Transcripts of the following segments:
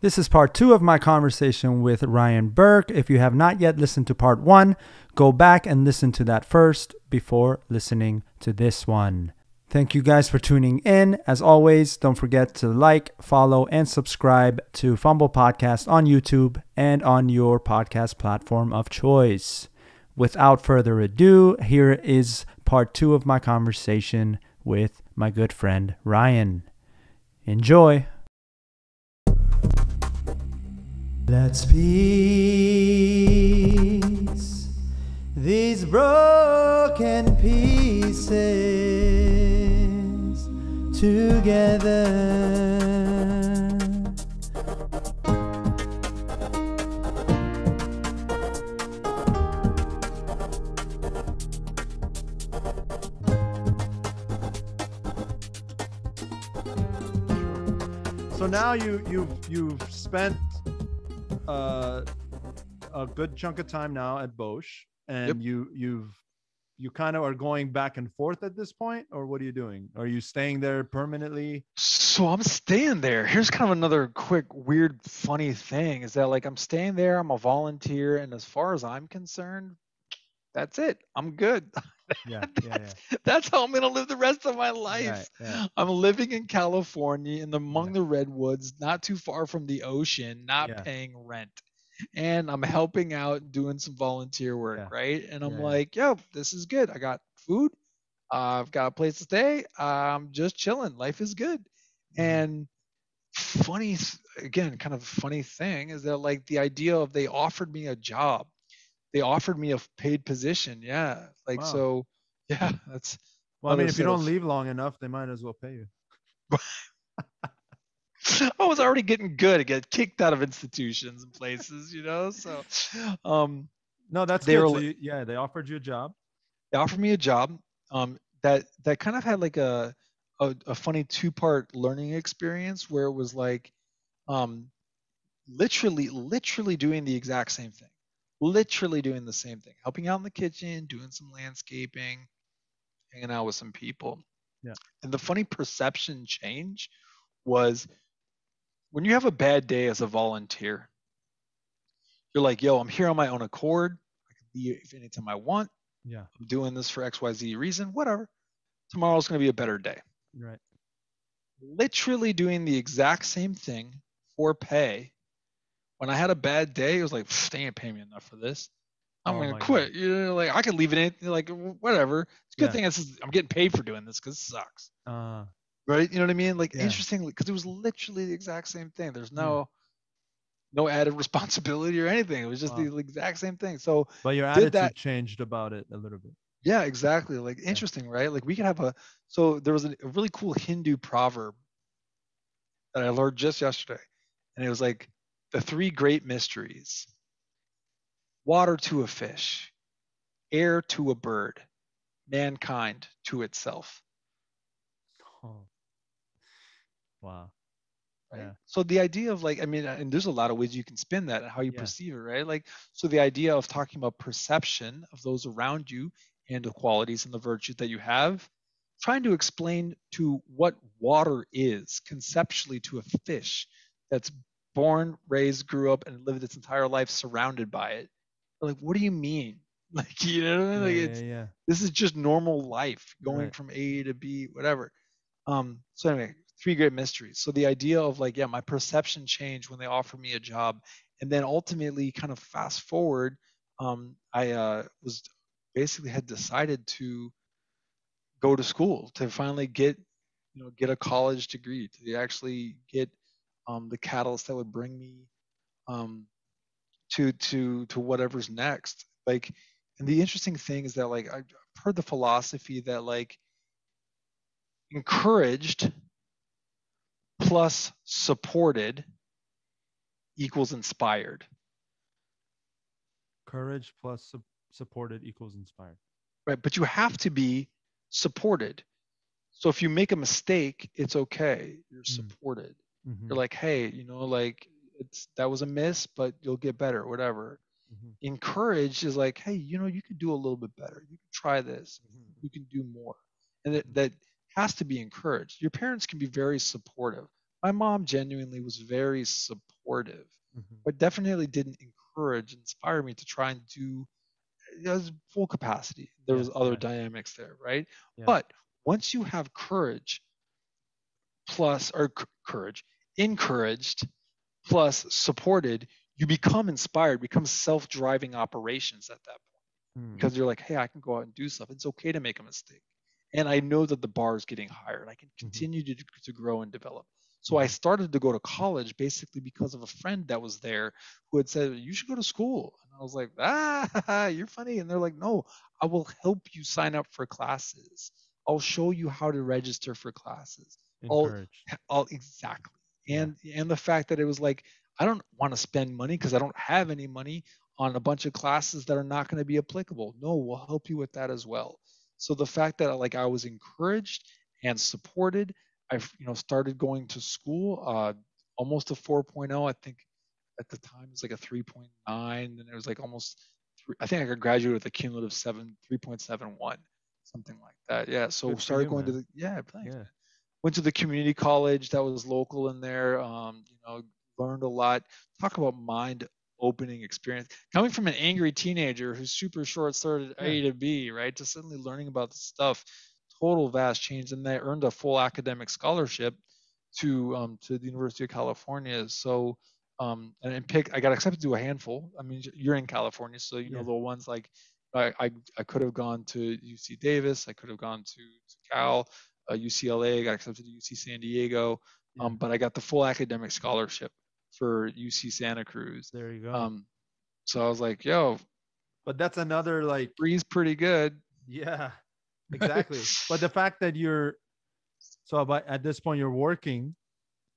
This is part two of my conversation with Ryan Burke. If you have not yet listened to part one, go back and listen to that first before listening to this one. Thank you guys for tuning in. As always, don't forget to like, follow, and subscribe to pHumble Podcast on YouTube and on your podcast platform of choice. Without further ado, here is part two of my conversation with my good friend Ryan. Enjoy. Let's piece these broken pieces together. So now you you've you've spent uh, a good chunk of time now at Bosch, and Yep. you you've you kind of are going back and forth at this point, or what are you doing? Are you staying there permanently? So I'm staying there. Here's kind of another quick, weird, funny thing is that like I'm staying there, I'm a volunteer, and as far as I'm concerned, that's it. I'm good. Yeah, yeah, yeah. that's, that's how I'm gonna live the rest of my life. Right, yeah. I'm living in California in the among the redwoods, not too far from the ocean, not paying rent. And I'm helping out doing some volunteer work, right? And I'm like, yo, this is good. I got food. Uh, I've got a place to stay. I'm just chilling. Life is good. Mhm. And funny, again, kind of funny thing is that like the idea of they offered me a job, they offered me a paid position. Yeah. Like, Wow. so yeah, that's, Well, I mean, if you don't of- leave long enough, they might as well pay you. I was already getting good. I get kicked out of institutions and places, you know. So, um, No, that's They good. were So yeah, they offered you a job. they offered me a job. Um, that that kind of had like a a, a funny two part learning experience where it was like, um, literally literally doing the exact same thing, literally doing the same thing, helping out in the kitchen, doing some landscaping, hanging out with some people. Yeah. And the funny perception change was when you have a bad day as a volunteer, you're like, yo, I'm here on my own accord. I can leave anytime I want. Yeah, I'm doing this for XYZ reason, whatever. Tomorrow's going to be a better day. right. Literally doing the exact same thing for pay. When I had a bad day, it was like, "Pfft, they ain't paying me enough for this. I'm Oh gonna quit. You know, like I could leave it in, like whatever. It's a good Yeah. thing is I'm getting paid for doing this because it sucks. Uh, right? You know what I mean? Like Yeah. interestingly, because it was literally the exact same thing. There's Hmm. no no added responsibility or anything. It was just Wow. the exact same thing. So but your attitude that- changed about it a little bit. yeah, exactly. Like interesting, right? Like we could have a so there was a, a really cool Hindu proverb that I learned just yesterday, and it was like the three great mysteries: water to a fish, air to a bird, mankind to itself. Oh. Wow. right? Yeah. So the idea of like, I mean, and there's a lot of ways you can spin that and how you Yeah. perceive it, right? Like, so the idea of talking about perception of those around you and the qualities and the virtues that you have, trying to explain to what water is conceptually to a fish that's born, raised, grew up, and lived its entire life surrounded by it. Like, what do you mean? Like, you know, what I mean? Yeah, like yeah, it's yeah. this is just normal life going Right. from A to B, whatever. Um, so anyway, three great mysteries. So the idea of like, yeah, my perception changed when they offered me a job, and then ultimately, kind of fast forward, um, I uh, was basically had decided to go to school to finally get, you know, get a college degree to actually get um, the catalyst that would bring me um, to to to whatever's next. Like, and the interesting thing is that like I've heard the philosophy that like encouraged plus supported equals inspired. Courage plus su- supported equals inspired. right? But you have to be supported. So if you make a mistake, it's okay. You're Mm. Mhm, You're like, hey, you know, like it's that was a miss, but you'll get better, whatever. mhm, Encouraged is like, hey, you know, you can do a little bit better. You can try this. mhm. You can do more. And that, that has to be encouraged. Your parents can be very supportive, my mom genuinely was very supportive, Mhm. but definitely didn't encourage, inspire me to try and do it was full capacity. There Yeah, was other dynamics there, right? Yeah. But once you have courage plus or c- courage, encouraged plus supported, you become inspired, become self-driving operations at that point Mm. because you're like, hey, I can go out and do stuff. It's okay to make a mistake. And I know that the bar is getting higher and I can continue to, to grow and develop. So I started to go to college basically because of a friend that was there who had said, you should go to school. And I was like, ah, you're funny. And they're like, no, I will help you sign up for classes. I'll show you how to register for classes. Encourage. All exactly. And and the fact that it was like I don't want to spend money because I don't have any money on a bunch of classes that are not going to be applicable. No, we'll help you with that as well. So the fact that like I was encouraged and supported, I've you know started going to school uh almost a 4.0 I think at the time it was like a 3.9 and it was like almost three, I think I could graduate with a cumulative 7 3.71 something like that. Yeah, so Good started you, going to the yeah, thanks Yeah. Went to the community college that was local in there um, you know learned a lot. Talk about mind opening experience. Coming from an angry teenager who's super short started a to b right? To suddenly learning about this stuff total vast change. And they earned a full academic scholarship to um, to the university of california. So um, and, and pick i got accepted to a handful. I mean you're in california so you know Yeah. the ones like I, I, I could have gone to UC Davis. I could have gone to, to Cal uh, UCLA, got accepted to UC San Diego, um, but I got the full academic scholarship for UC Santa Cruz. There you go. Um, so I was like, yo, but that's another like Bree's pretty good. yeah, exactly. but the fact that you're so by, at this point you're working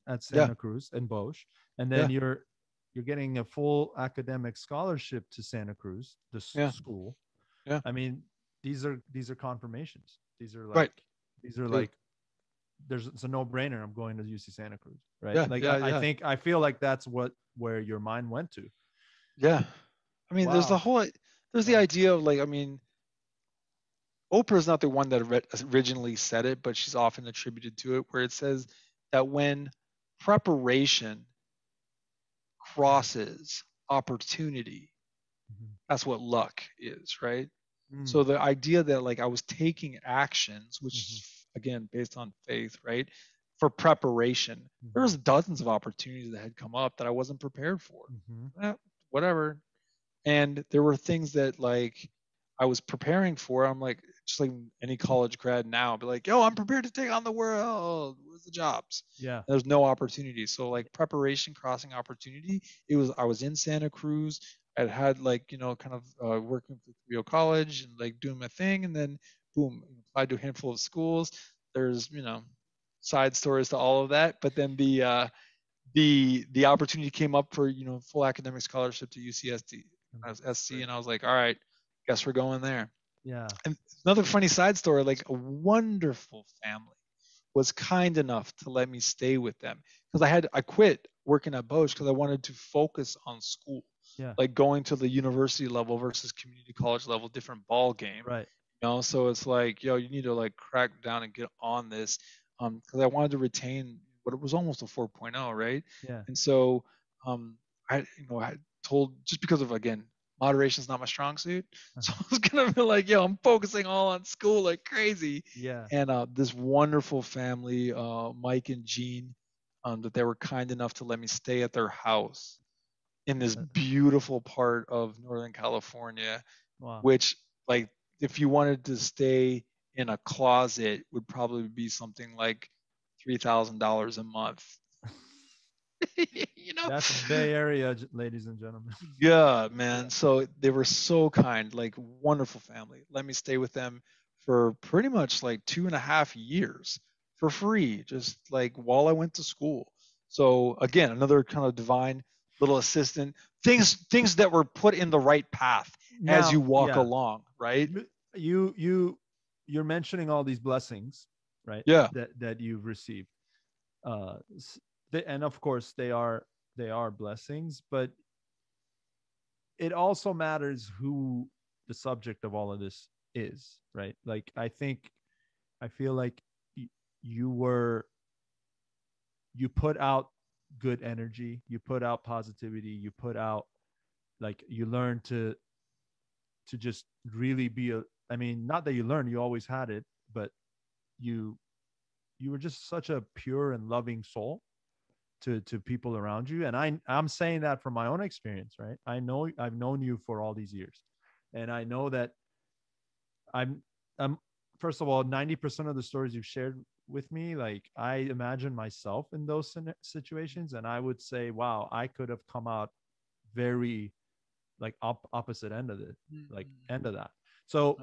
at Yeah. Santa Cruz and Bosch, and then Yeah. you're you're getting a full academic scholarship to Santa Cruz, the Yeah. school. Yeah. I mean, these are these are confirmations. These are like Right. These are like there's it's a no-brainer. I'm going to UC Santa Cruz, right? Yeah, like yeah, I, I think I feel like that's what where your mind went to. Yeah. I mean, there's the whole, there's the idea of like, I mean, Oprah is not the one that originally said it, but she's often attributed to it, where it says that when preparation crosses opportunity, Mhm. that's what luck is, right? Mm. So the idea that like I was taking actions, which is again based on faith, right? For preparation, there was dozens of opportunities that had come up that I wasn't prepared for. Mhm. Eh, whatever. And there were things that like I was preparing for. I'm like, just like any college grad now, be like, yo, I'm prepared to take on the world. Where's the jobs? yeah. There's no opportunity. So like preparation, crossing opportunity. It was I was in Santa Cruz. I'd had like you know kind of uh, working for Rio College and like doing my thing, and then boom, applied to a handful of schools. There's you know side stories to all of that, but then the uh, the the opportunity came up for you know full academic scholarship to UCSC. I was SC, and I was like, all right, guess we're going there Yeah. And another funny side story like a wonderful family was kind enough to let me stay with them because i had i quit working at bosch because i wanted to focus on school Yeah. like going to the university level versus community college level different ball game Right. you know so it's like yo you need to like crack down and get on this um because i wanted to retain what it was almost a 4.0 right Yeah. and so um i you know i told just because of again moderation is not my strong suit so i was gonna be like yo i'm focusing all on school like crazy Yeah. and uh this wonderful family uh mike and jean um that they were kind enough to let me stay at their house in this Uh, beautiful part of northern california Wow. which like if you wanted to stay in a closet would probably be something like three thousand dollars a month. you know, That's Bay Area, ladies and gentlemen. yeah, man. So they were so kind, like wonderful family. Let me stay with them for pretty much like two and a half years for free, just like while I went to school. So again, another kind of divine little assistant. Things things that were put in the right path as you walk yeah, along, right? You you you're mentioning all these blessings, right? Yeah. That that you've received. Uh, they, and of course they are they are blessings, but it also matters who the subject of all of this is, right? Like I think I feel like you were you put out good energy, you put out positivity, you put out like you learn to to just really be a I mean, not that you learned, you always had it, but you you were just such a pure and loving soul to to people around you. And i i'm saying that from my own experience right? I know i've known you for all these years. And i know that i'm i'm first of all 90% of the stories you've shared with me like i imagine myself in those situations and i would say wow i could have come out very like op- opposite end of it mm-hmm. like end of that. So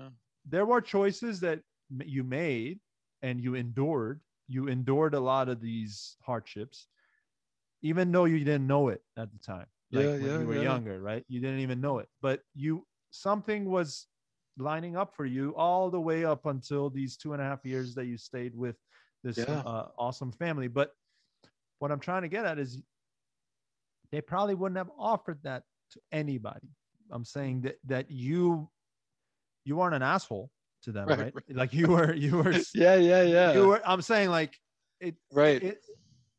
there were choices that you made and you endured. You endured a lot of these hardships even though you didn't know it at the time like yeah, when yeah, you were yeah. younger right? You didn't even know it. But you something was lining up for you all the way up until these two and a half years that you stayed with this uh, awesome family. But what i'm trying to get at is they probably wouldn't have offered that to anybody. I'm saying that that you you aren't an asshole to them right, right? right. like you were you were yeah yeah yeah. you were i'm saying like it right. it,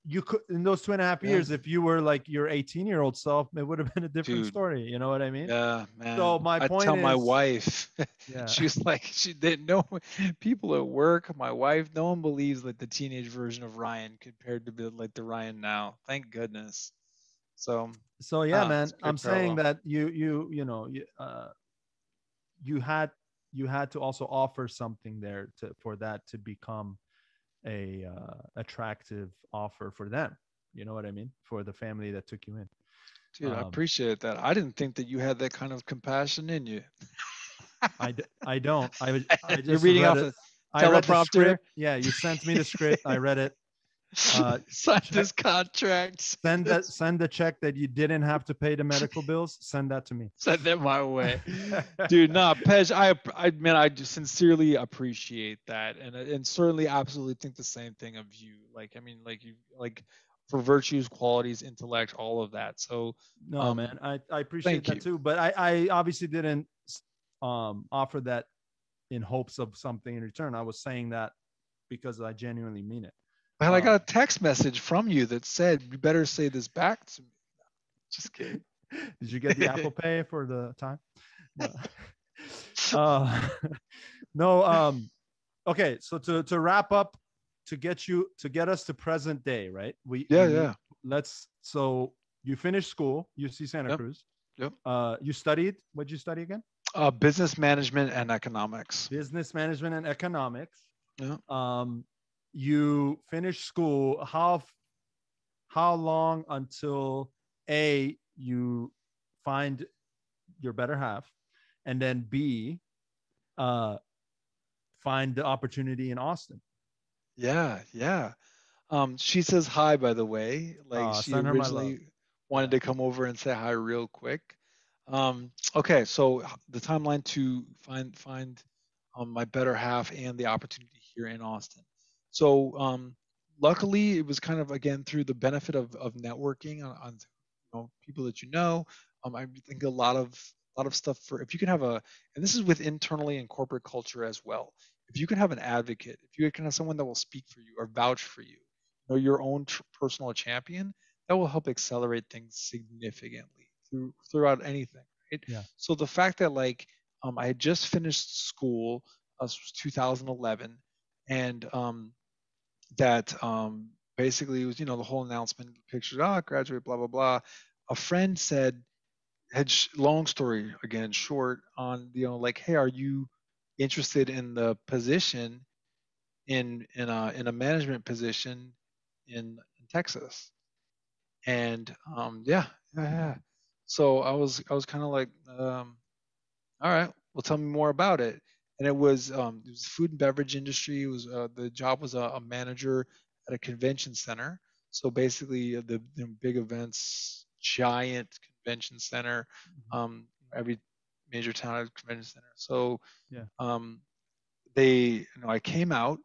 you could in those two and a half years, yeah. if you were like your 18 year old self, it would have been a different Dude. story. You know what I mean? Yeah, man. So my point I tell is, my wife, yeah. she was like, she didn't know people at work. My wife, no one believes like the teenage version of Ryan compared to the, like the Ryan now. Thank goodness. So. So yeah, uh, man. I'm saying that you you you know you, uh, you had you had to also offer something there to for that to become a uh, attractive offer for them. You know what I mean? For the family that took you in. Dude, um, I appreciate that. I didn't think that you had that kind of compassion in you. I, d- I don't. I, I just You're reading off it. a teleprompter. Yeah, you sent me the script. I read it. Uh, Sign this contract. Send that. Send the check that you didn't have to pay the medical bills. Send that to me. Send that my way, dude. Nah, Pej, I, I man, I just sincerely appreciate that, and and certainly absolutely think the same thing of you. Like, I mean, like you, like for virtues, qualities, intellect, all of that. So no, um, man, I I appreciate that you. too. But I I obviously didn't um offer that in hopes of something in return. I was saying that because I genuinely mean it. And I got a text message from you that said, "You better say this back to me." Just kidding. Did you get the Apple Pay for the time? No. uh, no. Um. Okay. So to to wrap up, to get you to get us to present day, right? We yeah we, yeah. Let's. So you finished school, UC Santa yep. Cruz. Yep. Uh, you studied. What did you study again? Uh, business management and economics. Business management and economics. Yeah. Um, you finish school how how long until a you find your better half and then b uh find the opportunity in austin? Yeah yeah. Um she says hi by the way. Like uh, she originally wanted to come over and say hi real quick. Um okay so the timeline to find find um, my better half and the opportunity here in austin so um, luckily, it was kind of again through the benefit of, of networking on, on you know, people that you know. Um, I think a lot of a lot of stuff for if you can have a and this is with internally and corporate culture as well. If you can have an advocate, if you can have someone that will speak for you or vouch for you, you know, your own tr- personal champion, that will help accelerate things significantly through throughout anything. Right? Yeah. So the fact that like um, I had just finished school, uh, was 2011, and um, that um, basically was, you know, the whole announcement, pictures, ah, graduate, blah, blah, blah. A friend said, had sh- long story again, short on, you know, like, hey, are you interested in the position in in a in a management position in, in Texas? And um, yeah, yeah, yeah. So I was I was kind of like, um, all right, well, tell me more about it and it was um, it was food and beverage industry. It was uh, the job was a, a, manager at a convention center. So basically, uh, the, the big events, giant convention center. Mm-hmm. Um, every major town has a convention center. So yeah. um, they, you know, I came out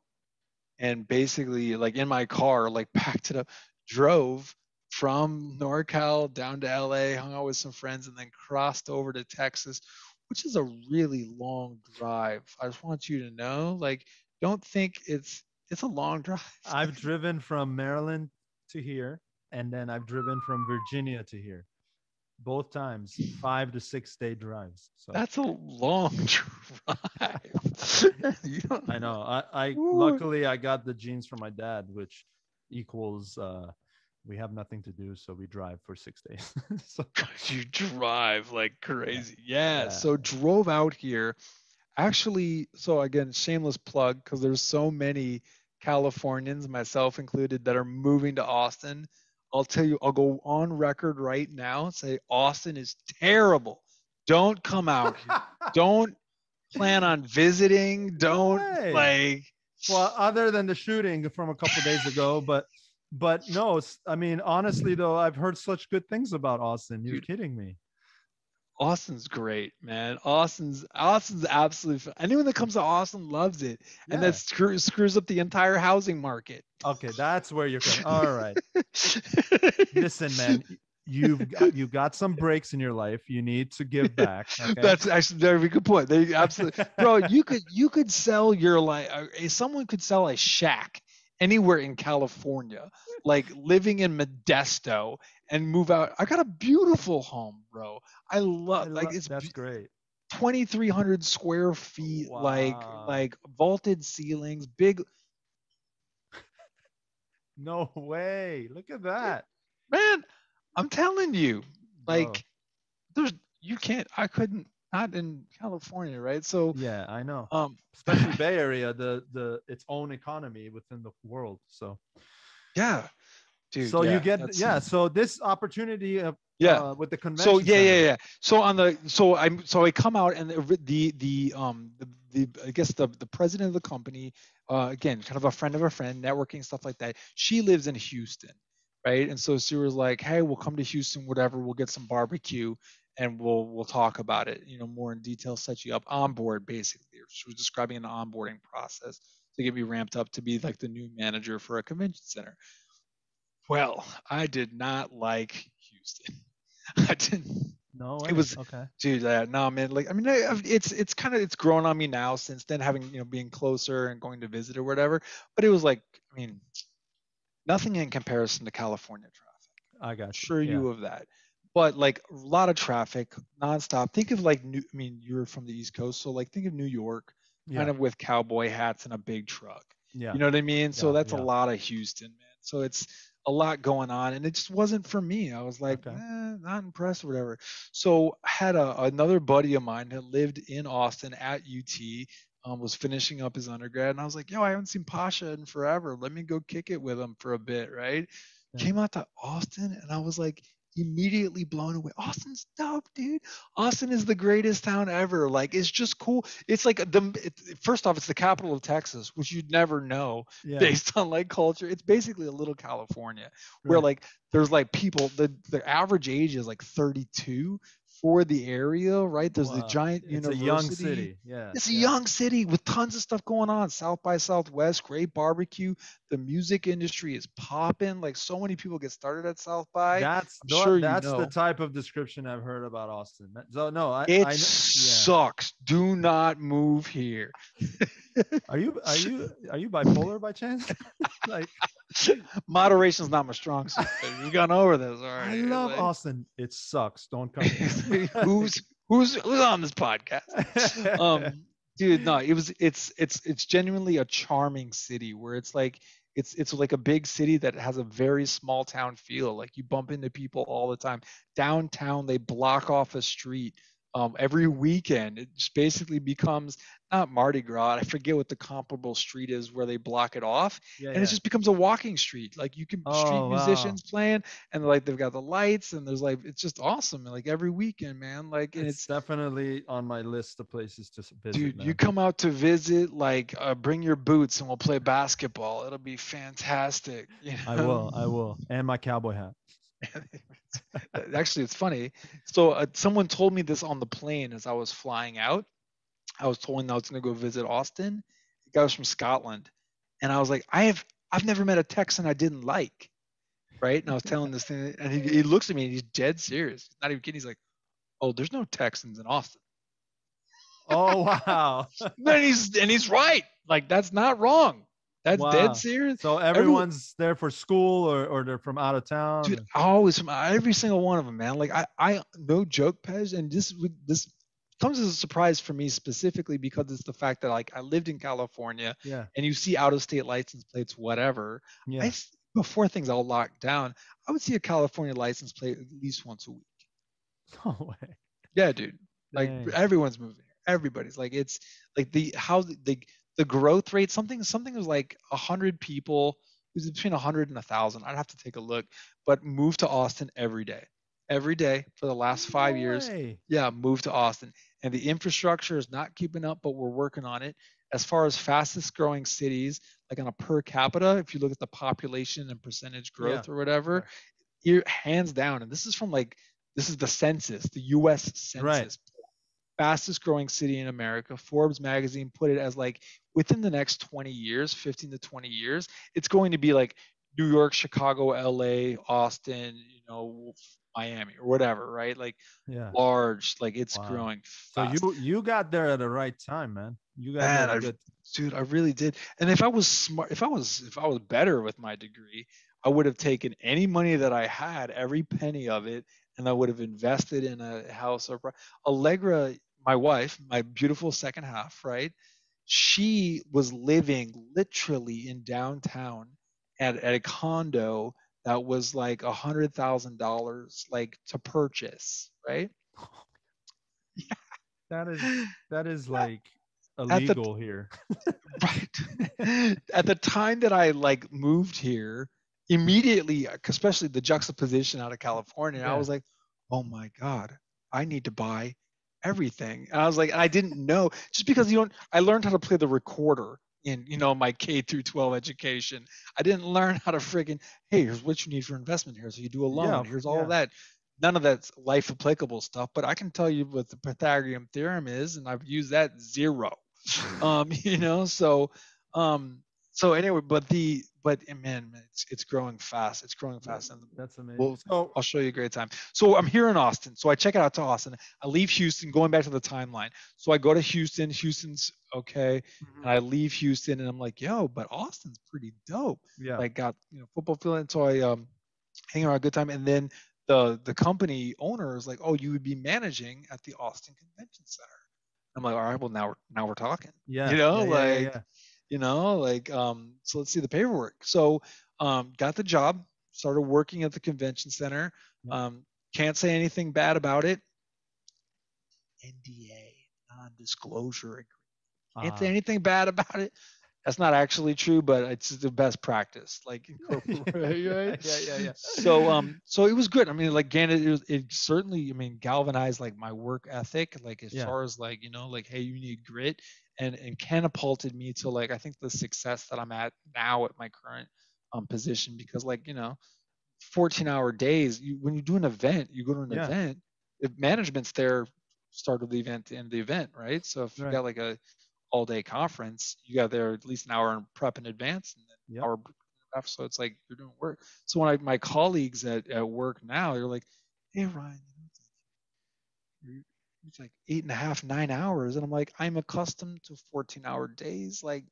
and basically, like in my car, like packed it up, drove from NorCal down to LA, hung out with some friends, and then crossed over to Texas which is a really long drive. I just want you to know, like, don't think it's it's a long drive. I've driven from Maryland to here, and then I've driven from Virginia to here. Both times, five to six day drives. So That's a long drive. I know. I, I Ooh. luckily I got the jeans from my dad, which equals uh we have nothing to do, so we drive for six days. so you drive like crazy. Yeah. Yeah. So drove out here. Actually, so again, shameless plug because there's so many Californians, myself included, that are moving to Austin. I'll tell you, I'll go on record right now and say Austin is terrible. Don't come out here. Don't plan on visiting. Don't like well, other than the shooting from a couple days ago, but but no, I mean honestly though, I've heard such good things about Austin. You're Dude. kidding me. Austin's great, man. Austin's Austin's absolutely anyone that comes to Austin loves it, and that screws screws up the entire housing market. Okay, that's where you're going. All right. Listen, man, you've got, you've got some breaks in your life. You need to give back. Okay? That's actually a very good point. They absolutely, bro. You could you could sell your like uh, someone could sell a shack anywhere in California, like living in Modesto, and move out. I got a beautiful home, bro. I I love like it's that's great. 2,300 square feet, like Wow. like vaulted ceilings, big No way. Look at that. man. I'm telling you, like there's you can't. I couldn't not in California, right? So yeah, I know. um Especially Bay Area, the the its own economy within the world. So yeah, dude. so yeah, you get yeah. So this opportunity of yeah. uh, with the convention. so yeah, yeah, yeah. So on the so I'm so I come out and the the, the um the, the I guess the the president of the company uh again kind of a friend of a friend networking stuff like that. She lives in Houston, right? And so she was like, hey, we'll come to Houston, whatever. We'll get some barbecue and we'll we'll talk about it, you know, more in detail. Set you up on board basically. She was describing an onboarding process to get me ramped up to be like the new manager for a convention center. Well, I did not like Houston. I didn't No, It was- okay. dude uh, no man like i mean it's it's kind of it's grown on me now since then having you know being closer and going to visit or whatever but it was like i mean nothing in comparison to california traffic I got you. sure yeah. you of that but like a lot of traffic nonstop. Think of like new i mean you're from the east coast so like think of new york Yeah. kind of with cowboy hats and a big truck. Yeah. you know what i mean? So Yeah, that's yeah. a lot of houston man. So it's a lot going on and it just wasn't for me. I was like Okay. eh, not impressed or whatever. So I had a, another buddy of mine that lived in austin at ut um, was finishing up his undergrad and i was like yo i haven't seen pasha in forever. Let me go kick it with him for a bit right? Came out to austin and i was like immediately blown away austin's dope dude austin is the greatest town ever like it's just cool it's like the it, first off it's the capital of texas which you'd never know yeah. based on like culture. It's basically a little California where Right. like there's like people the the average age is like 32 for the area, right? There's the Wow. giant It's university. a young city. Yeah. It's a yeah. young city with tons of stuff going on. South by Southwest, great barbecue. The music industry is popping. Like so many people get started at South by. That's I'm tho- sure you that's know. the type of description I've heard about Austin. So no, I, it I kn- sucks. Do not move here. Are you are you are you bipolar by chance? like Moderation's not my strong suit. We've gone over this already. I love like- Austin. It sucks. Don't come. who's who's who's on this podcast? um dude no it was it's it's it's genuinely a charming city where it's like it's it's like a big city that has a very small town feel like you bump into people all the time downtown they block off a street um, every weekend it just basically becomes not mardi gras i forget what the comparable street is where they block it off yeah, and it just becomes a walking street like you can Oh, street wow. musicians playing and like they've got the lights and there's like it's just awesome like every weekend man like it's, it's definitely on my list of places to visit. Dude, you come out to visit, like, uh, bring your boots and we'll play basketball. It'll be fantastic. You I will. I will. And my cowboy hat. Actually, it's funny. So, uh, someone told me this on the plane as I was flying out. I was told I was going to go visit Austin. The guy was from Scotland, and I was like, I have, I've never met a Texan I didn't like, right? And I was telling this thing, and he, he looks at me and he's dead serious. He's not even kidding. He's like, Oh, there's no Texans in Austin. Oh wow. and he's and he's right. Like that's not wrong. That's Wow. dead serious. So everyone's there for school or, or they're from out of town. Dude, always from every single one of them, man. Like I, I no joke, Pej, and this this comes as a surprise for me specifically because it's the fact that like I lived in California yeah. and you see out of state license plates, whatever. Yeah. s- before things all locked down, I would see a California license plate at least once a week. No way. Yeah, dude. Like Dang. everyone's moving. Everybody's like it's like the how the the, growth rate. Something something was like a hundred people. It was between a hundred and a thousand. I'd have to take a look. But moved to Austin every day, every day for the last five No years. way. Yeah, moved to Austin, and the infrastructure is not keeping up, but we're working on it. As far as fastest growing cities, like on a per capita, if you look at the population and percentage growth or whatever, Right. you're hands down. And this is from like this is the census, the U.S. census. Right. Fastest growing city in America. Forbes magazine put it as like within the next 20 years, 15 to 20 years, it's going to be like New York, Chicago, LA, Austin, you know, Miami or whatever, right? Like Yeah. large, like it's Wow. growing So fast. you you got there at the right time, man. You got Man, there at a I- good dude, I really did. And if I was smart, if I was if I was better with my degree, I would have taken any money that I had, every penny of it, and I would have invested in a house or pro- Allegra, my wife, my beautiful second half, right? She was living literally in downtown at, at a condo that was like a hundred thousand dollars like to purchase, right? that is that is like the- illegal here. right at the time that i like moved here immediately especially the juxtaposition out of california i was like oh my god i need to buy everything. And i was like i didn't know just because you don't i learned how to play the recorder in you know my k through 12 education. I didn't learn how to friggin hey here's what you need for investment here. So you do a loan Yeah, here's all yeah. that. None of that's life applicable stuff but i can tell you what the pythagorean theorem is and i've used that zero. Um you know so um so anyway but the but eh, man man, it's it's growing fast it's growing fast and That's amazing. Well, so I'll show you a great time. So I'm here in Austin. So I check it out to Austin. I leave Houston, going back to the timeline. So I go to Houston. Houston's okay, and I leave Houston, and I'm like, yo, but Austin's pretty dope. yeah. Like got you know football field, and so I um hang around a good time, and then the the company owner is like, oh, you would be managing at the Austin Convention Center. I'm like, all right, well now we're now we're talking yeah. you know, yeah, yeah, yeah, like, yeah. You know like um so let's see the paperwork so um got the job started working at the convention center um can't say anything bad about it nda non-disclosure agreement can't say Ah. anything bad about it that's not actually true but it's the best practice like in corporate, right? yeah, yeah, yeah. so um so it was good i mean like granted it, was, it certainly i mean galvanized like my work ethic like as Yeah. far as like you know like hey you need grit and and catapulted me to like i think the success that i'm at now at my current um position because like you know 14 hour days you when you do an event you go to an Yeah. event if management's there start of the event to end of the event right so if you Right. got like a all day conference you got there at least an hour in prep in advance and then Yep. hour after so it's like you're doing work so when I, my colleagues at, at work now they're like hey ryan you know, it's like, you're- it's like eight and a half nine hours and i'm like i'm accustomed to 14 hour days like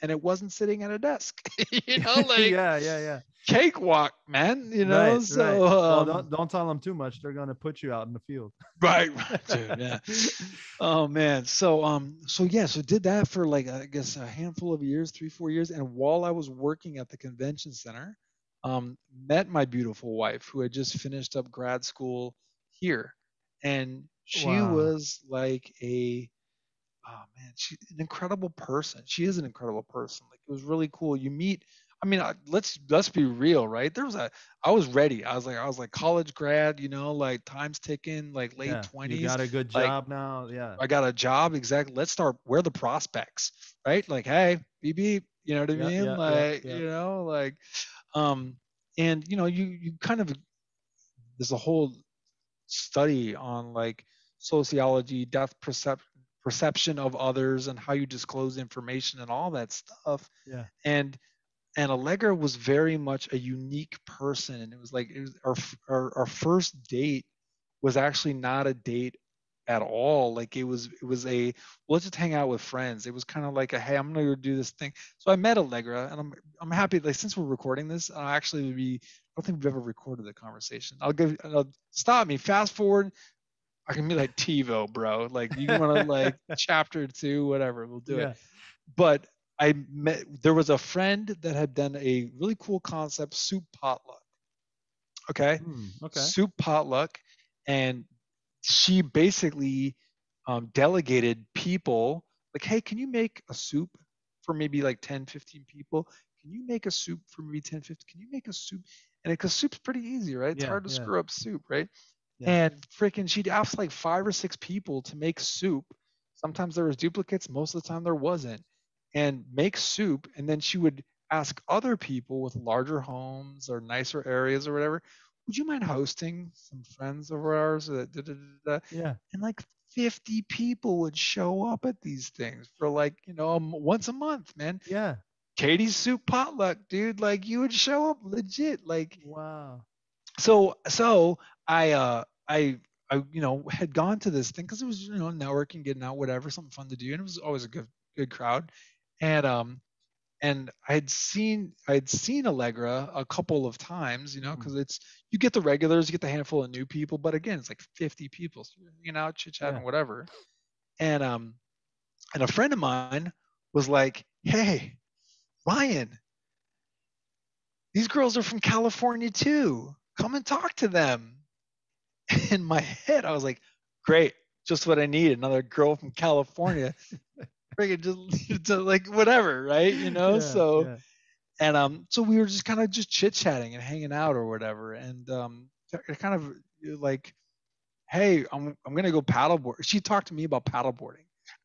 and it wasn't sitting at a desk you know like yeah, yeah, yeah. cakewalk man you know right, so right. Well, um, don't don't tell them too much. They're gonna put you out in the field. right, right dude yeah oh man so um so yeah so did that for like i guess a handful of years three four years and while i was working at the convention center um met my beautiful wife who had just finished up grad school here and she Wow. was like a oh man she's an incredible person she is an incredible person like it was really cool you meet i mean I, let's let's be real right there was a i was ready i was like i was like college grad you know like time's ticking like late Yeah, 20s You got a good like- job now. Yeah. I got a job. Exactly. Let's start. Where are the prospects? Right? Like, hey, beep. You know what I Yeah, mean? yeah, like, you know, like, um, and you know, you you kind of there's a whole study on like sociology, depth percep- perception of others, and how you disclose information and all that stuff. Yeah. And and Allegra was very much a unique person, and it was like it was our our, our first date was actually not a date at all. Like it was it was a well, let's just hang out with friends. It was kind of like a hey, I'm gonna go do this thing. So I met Allegra, and I'm I'm happy. Like since we're recording this, I actually would be. I don't think we've ever recorded the conversation. I'll give. I'll, stop me. Fast forward. I can be like TiVo, bro. Like you want to like chapter two, whatever. We'll do Yeah. it. But I met. There was a friend that had done a really cool concept, soup potluck. Okay Hmm, okay. soup potluck and she basically um, delegated people like hey can you make a soup for maybe like 10 15 people can you make a soup for maybe 10 15 can you make a soup and because soup's pretty easy right it's Yeah, hard to yeah. screw up soup right Yeah. and freaking she'd ask like five or six people to make soup sometimes there was duplicates most of the time there wasn't and make soup and then she would ask other people with larger homes or nicer areas or whatever would you mind hosting some friends of ours that da, da, da, da? Yeah. and like 50 people would show up at these things for like you know um, once a month man Yeah. katie's soup potluck dude like you would show up legit like Wow. so so i uh i i you know had gone to this thing because it was you know networking getting out whatever something fun to do and it was always a good good crowd and um and i had seen i had seen allegra a couple of times you know because it's you get the regulars you get the handful of new people but again it's like 50 people so hanging out chit chatting Yeah. whatever and um and a friend of mine was like hey ryan these girls are from California too. Come and talk to them. In my head, I was like, great, just what I need. Another girl from California. Friggin' just, just like whatever, right? You know? Yeah, so yeah. and um so we were just kind of just chit chatting and hanging out or whatever. And um it kind of like, hey, I'm I'm gonna go paddleboard. She talked to me about paddleboarding.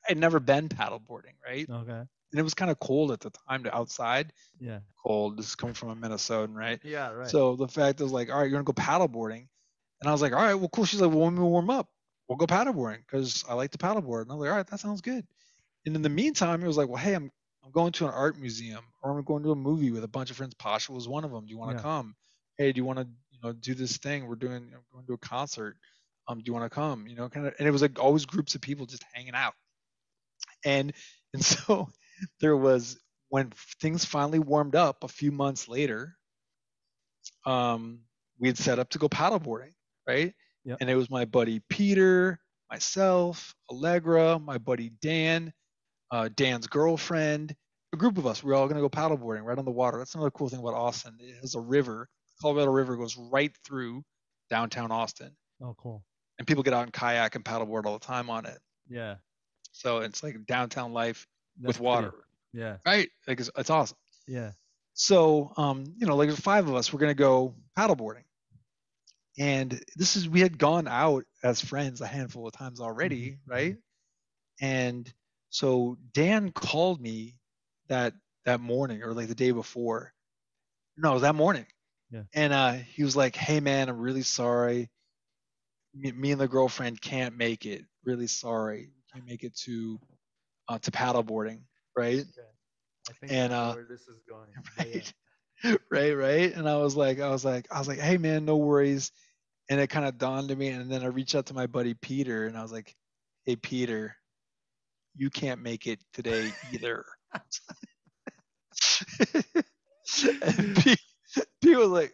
I'd never been paddleboarding, right? Okay. And it was kind of cold at the time to outside. Yeah. Cold. This is coming from a Minnesotan, right? Yeah. Right. So the fact is like, all right, you're gonna go paddleboarding, and I was like, all right, well, cool. She's like, well, when we warm up, we'll go paddleboarding because I like to paddleboard. And I was like, all right, that sounds good. And in the meantime, it was like, well, hey, I'm I'm going to an art museum or I'm going to a movie with a bunch of friends. Pasha was one of them. Do you want to Yeah. come? Hey, do you want to you know do this thing? We're doing I'm going to a concert. Um, do you want to come? You know, kind of. And it was like always groups of people just hanging out. And and so there was when things finally warmed up a few months later um, we had set up to go paddleboarding, right? Yep. And it was my buddy Peter, myself, Allegra, my buddy Dan, uh, Dan's girlfriend, a group of us. We are all going to go paddleboarding right on the water. That's another cool thing about Austin. It has a river. Colorado River goes right through downtown Austin, oh, cool. and people get out and kayak and paddleboard all the time on it. Yeah. So it's like downtown life That's with pretty- water, Yeah. right? Like it's, it's awesome. Yeah. So, um, you know, like there's five of us, we're gonna go paddleboarding, and this is we had gone out as friends a handful of times already, Mhm, right? And so Dan called me that that morning or like the day before. No, it was that morning. Yeah. And uh, he was like, "Hey man, I'm really sorry. Me, me and the girlfriend can't make it. Really sorry. Can't make it to uh, to paddleboarding, right?" I think And, uh, where this is going. right right right and i was like i was like i was like hey man no worries and it kind of dawned on me and then i reached out to my buddy peter and i was like hey peter you can't make it today either and was like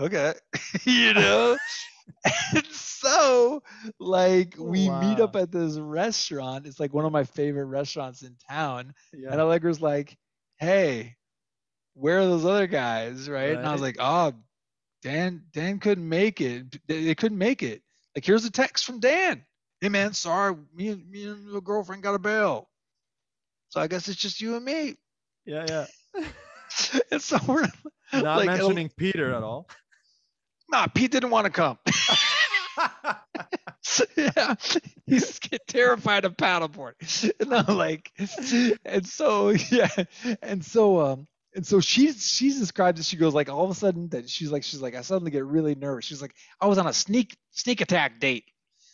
okay you know and so like we meet up at this restaurant it's like one of my favorite restaurants in town Yeah. and Allegra's like, "Hey, where are those other guys?" Right? And I was like, "Oh, Dan, Dan couldn't make it. They, couldn't make it. Like, here's a text from Dan. Hey, man, sorry, me and me and your girlfriend got a bail. So I guess it's just you and me." yeah. Yeah. and so we're Not like, mentioning Peter at all. nah, Pete didn't want to come. yeah, he's terrified of paddleboard. And I'm like, and so yeah, and so um, and so she's she's described it. She goes like all of a sudden that she's like she's like I suddenly get really nervous. She's like I was on a sneak sneak attack date.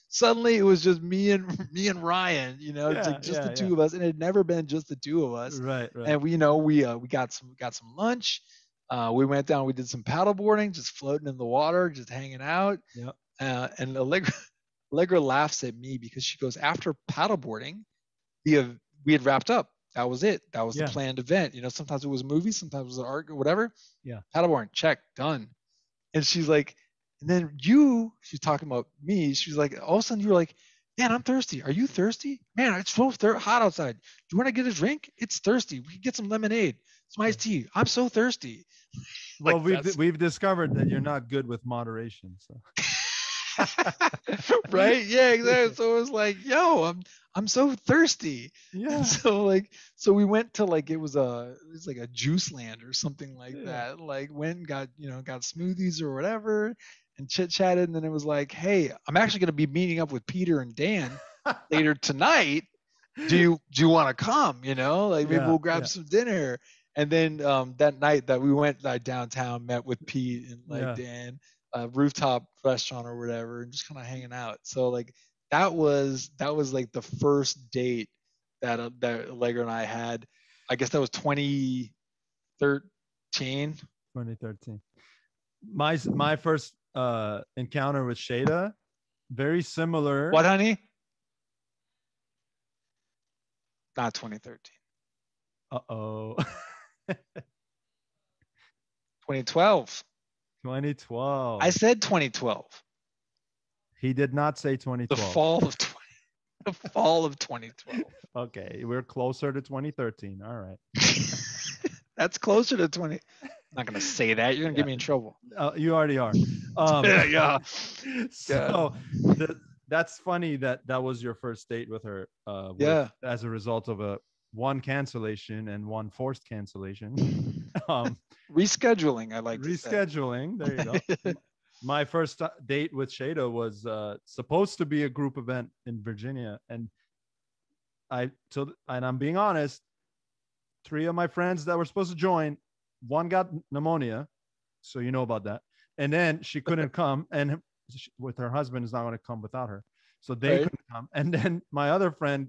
Suddenly it was just me and me and Ryan, you know, Yeah, like just yeah, the two yeah. of us, and it had never been just the two of us right. Right. and we you know we uh, we got some got some lunch. Uh, we went down. We did some paddleboarding, just floating in the water, just hanging out. Yep. Uh, and Allegra, Allegra laughs at me because she goes, after paddleboarding, we have we had wrapped up. That was it. That was Yeah. the planned event. You know, sometimes it was movies, sometimes it was art, whatever. Yeah. Paddleboarding, check, done. And she's like, and then you, she's talking about me. She's like, all of a sudden you were like, man, I'm thirsty. Are you thirsty? Man, it's so thir- hot outside. Do you want to get a drink? It's thirsty. We can get some lemonade, some iced tea. I'm so thirsty. Well, we've that's- we've discovered that you're not good with moderation. So right? Yeah, exactly. So it was like, yo, I'm I'm so thirsty. yeah, And so like so we went to like it was a it was like a juice land or something like Yeah. that. Like went and got, you know, got smoothies or whatever and chit chatted and then it was like, hey, I'm actually gonna be meeting up with Peter and Dan later tonight. Do you do you wanna come? You know, like maybe Yeah, we'll grab yeah. some dinner. And then um that night that we went like downtown, met with Pete and like. Dan, uh, rooftop restaurant or whatever, and just kind of hanging out. So like that was that was like the first date that uh, that Allegra and I had. I guess that was 2013. 2013. My my first uh encounter with Shada, very similar. What, honey? Not 2013. Uh oh. 2012. 2012. I said 2012. he did not say 2012. The 2012. fall of 20, the fall of 2012. Okay, we're closer to 2013. All right. That's closer to 20. I'm not gonna say that. You're gonna get me in trouble. Uh, you already are. Um, yeah, yeah. So the, that's funny that that was your first date with her. Uh, with- Yeah. As a result of a one cancellation and one forced cancellation. um, Rescheduling. I like rescheduling. There you go. my first uh, date with Shada was uh, supposed to be a group event in Virginia, and I so and I'm being honest, three of my friends that were supposed to join, one got pneumonia, so you know about that, and then she couldn't come, and she- with her husband is not going to come without her, so they Right. couldn't come, and then my other friend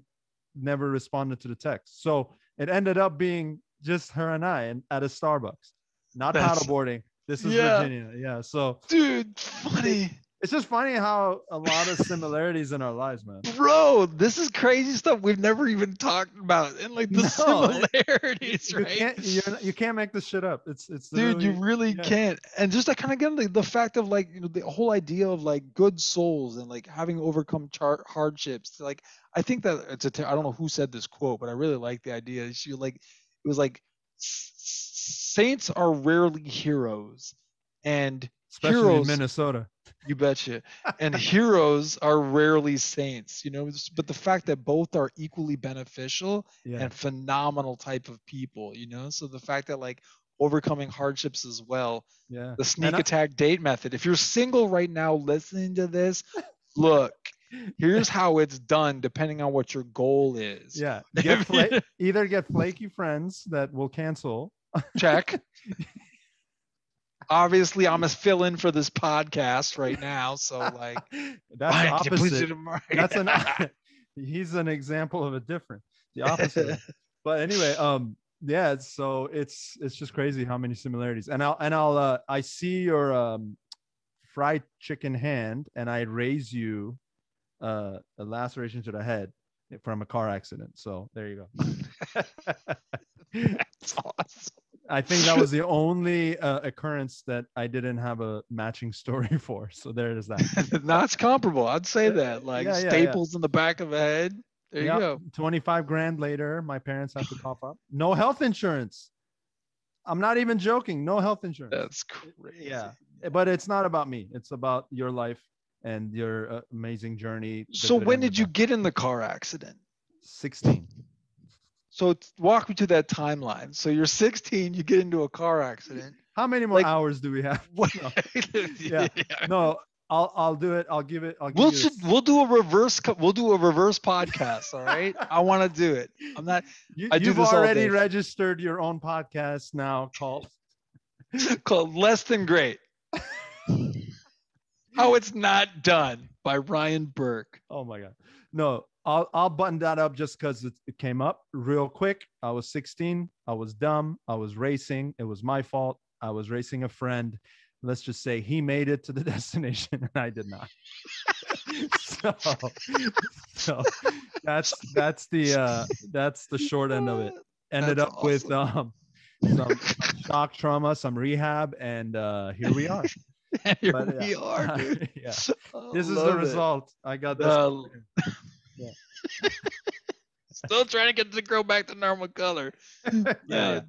never responded to the text, so it ended up being just her and I, and at a Starbucks, not That's- paddleboarding. This is Yeah. Virginia, yeah. So Dude, funny. it's just funny how a lot of similarities in our lives, man. Bro, this is crazy stuff we've never even talked about. And like the No, similarities, You right? can't you're, not- you can't make this shit up. It's it's Dude, you really yeah. can't. And just to kind of get into the fact of like, you know, the whole idea of like good souls and like having overcome char- hardships. Like, I think that it's a, I don't know who said this quote, but I really like the idea. She like, it was like, "S- s- saints are rarely heroes. And especially heroes- in Minnesota. You betcha. And heroes are rarely saints, you know. But the fact that both are equally beneficial Yeah. and phenomenal type of people, you know. So the fact that like overcoming hardships as well, yeah. the sneak I- attack date method. If you're single right now listening to this, look, here's how it's done depending on what your goal is. Yeah. Get fla- either get flaky friends that will cancel. Check. Obviously, I'm a fill in for this podcast right now, so like, That's the can you please opposite. That's an he's an example of a different the opposite. but anyway, um yeah, so it's it's just crazy how many similarities. And I'll and I'll uh I see your um fried chicken hand and I raise you uh a laceration to the head from a car accident. So there you go. That's awesome. I think that was the only uh, occurrence that I didn't have a matching story for. So there is that. That's comparable. I'd say that. Like Yeah, yeah, yeah. staples in the back of the head. There Yep, you go. 25 grand later, my parents have to cough up. No health insurance. I'm not even joking. No health insurance. That's crazy. Yeah. But it's not about me. It's about your life and your uh, amazing journey. So when did you get in the car accident? 16. So walk me to that timeline. So you're 16, you get into a car accident. How many more Like- hours do we have? What? Yeah. No, I'll I'll do it. I'll give it. I'll give We'll should, we'll do a reverse we'll do a reverse podcast, all right? I want to do it. I'm not You, I do you've this already registered your own podcast now called called Less Than Great. How it's not done by Ryan Burke. Oh my god. No, I'll I'll button that up just because it, it came up real quick. I was 16. I was dumb. I was racing. It was my fault. I was racing a friend. Let's just say he made it to the destination and I did not. so, so that's that's the uh that's the short end of it. Ended That's up with um some shock trauma, some rehab, and uh here we are. Here But, we yeah. are, dude. yeah. I This is the love it. result. I got this. Uh, Yeah. Still trying to get it to grow back to normal color. yeah.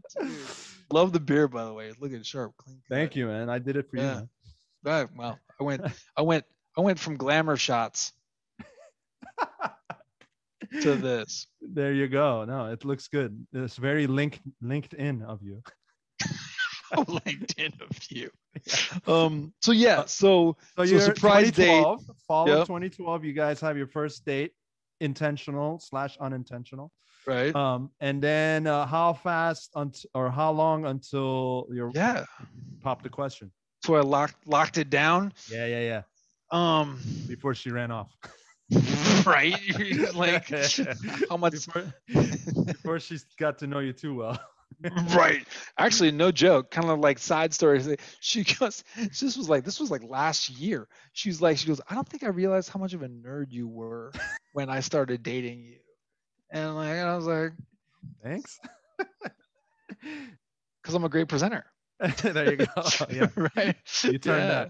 Love the beer, by the way. It's looking sharp, clean. cut. Thank you, man. I did it for you. Yeah. man. Right. Well, I went, I went, I went from glamour shots to this. There you go. No, it looks good. It's very linked LinkedIn of you. LinkedIn of you. Um. So yeah. So So, So you're surprise date. 2012, fall of 2012. You guys have your first date, intentional slash unintentional. right. Um, and then uh, how fast unt- or how long until you're yeah. pop the question? So I locked locked it down. Yeah, yeah, yeah. Um. Before she ran off. right. like how much? before, before she got to know you too well. right actually no joke kind of like side stories she goes this was like this was like last year she's like she goes i don't think i realized how much of a nerd you were when i started dating you and like and i was like Thanks. because i'm a great presenter there you go. Yeah, right you turned Yeah. that.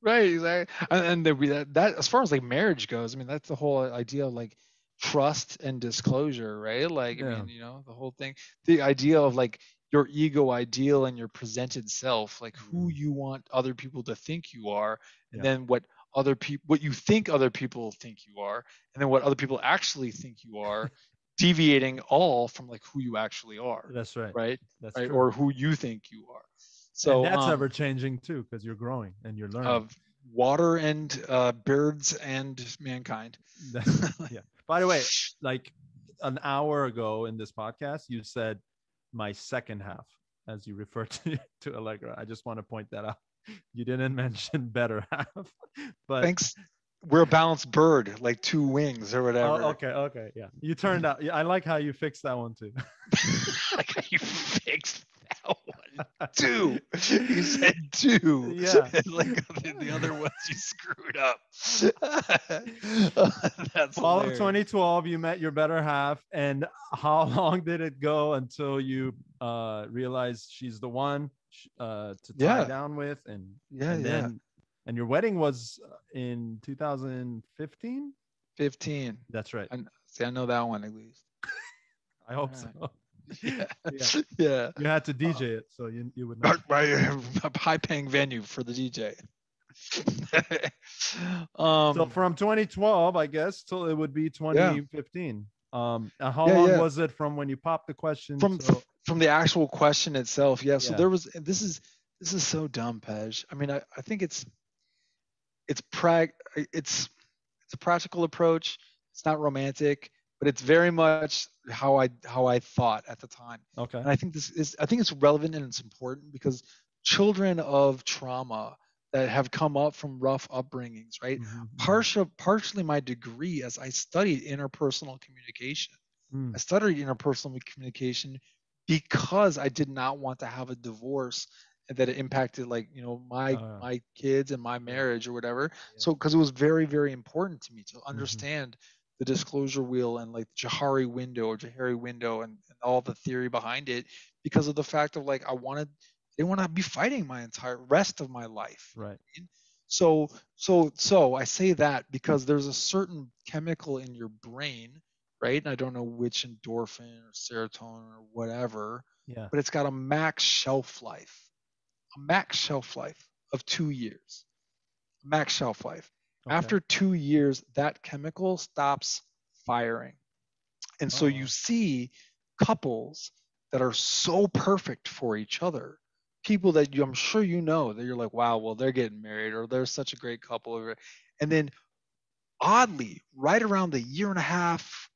right exactly and, and the, that, that as far as like marriage goes i mean that's the whole idea of like trust and disclosure right like i mean you know the whole thing the idea of like your ego ideal and your presented self like who you want other people to think you are and Mm-hmm. Yeah. then what other people what you think other people think you are and then what other people actually think you are deviating all from like who you actually are That's right. right That's right true. or who you think you are so and that's um, ever changing too because you're growing and you're learning. of water and uh, birds and mankind. Yeah. By the way, like an hour ago in this podcast, you said my second half as you referred to to Allegra. I just want to point that out. You didn't mention better half, but Thanks. We're a balanced bird, like two wings or oh, whatever. Oh, okay, okay, yeah. You turned out. Yeah, I like how you fixed that one too. like how you fixed. Two. You said two. Yeah. Like the, the other ones you screwed up. That's Fall of 2012, you met your better half, and how long did it go until you uh, realized she's the one uh, to tie Yeah. down with, and Yeah, and yeah. then and your wedding was uh, in 2015. 15. That's right. I, see, I know that one at least. I hope Alright. so. Yeah. Yeah. yeah. You had to DJ it, so you you would know. Right, a high paying venue for the DJ. um, So from 2012, I guess, till it would be 2015. Um, how Yeah, long yeah. was it from when you popped the question? from till- from the actual question itself, yeah. So Yeah. there was this is this is so dumb, Pej. I mean, I, I think it's it's prag it's it's a practical approach. It's not romantic, but it's very much how I how I thought at the time. okay. And I think this is I think it's relevant and it's important because children of trauma that have come up from rough upbringings, right? Mhm, Partial, partially my degree as I studied interpersonal communication. mhm. I studied interpersonal communication because I did not want to have a divorce and that it impacted like you know my Uh, my kids and my marriage or whatever. Yeah. So because it was very very important to me to Mm-hmm. The disclosure wheel and like the Johari window or Johari window and, and all the theory behind it because of the fact of like I wanted they want to be fighting my entire rest of my life. Right. So so so I say that because there's a certain chemical in your brain, right? And I don't know which endorphin or serotonin or whatever, Yeah. but it's got a max shelf life. A max shelf life of 2 years. Max shelf life. Okay. After 2 years that chemical stops firing. And so Oh. you see couples that are so perfect for each other people that you, I'm sure you know that you're like, wow, well, they're getting married or they're such a great couple. And then oddly, right around the year and a half,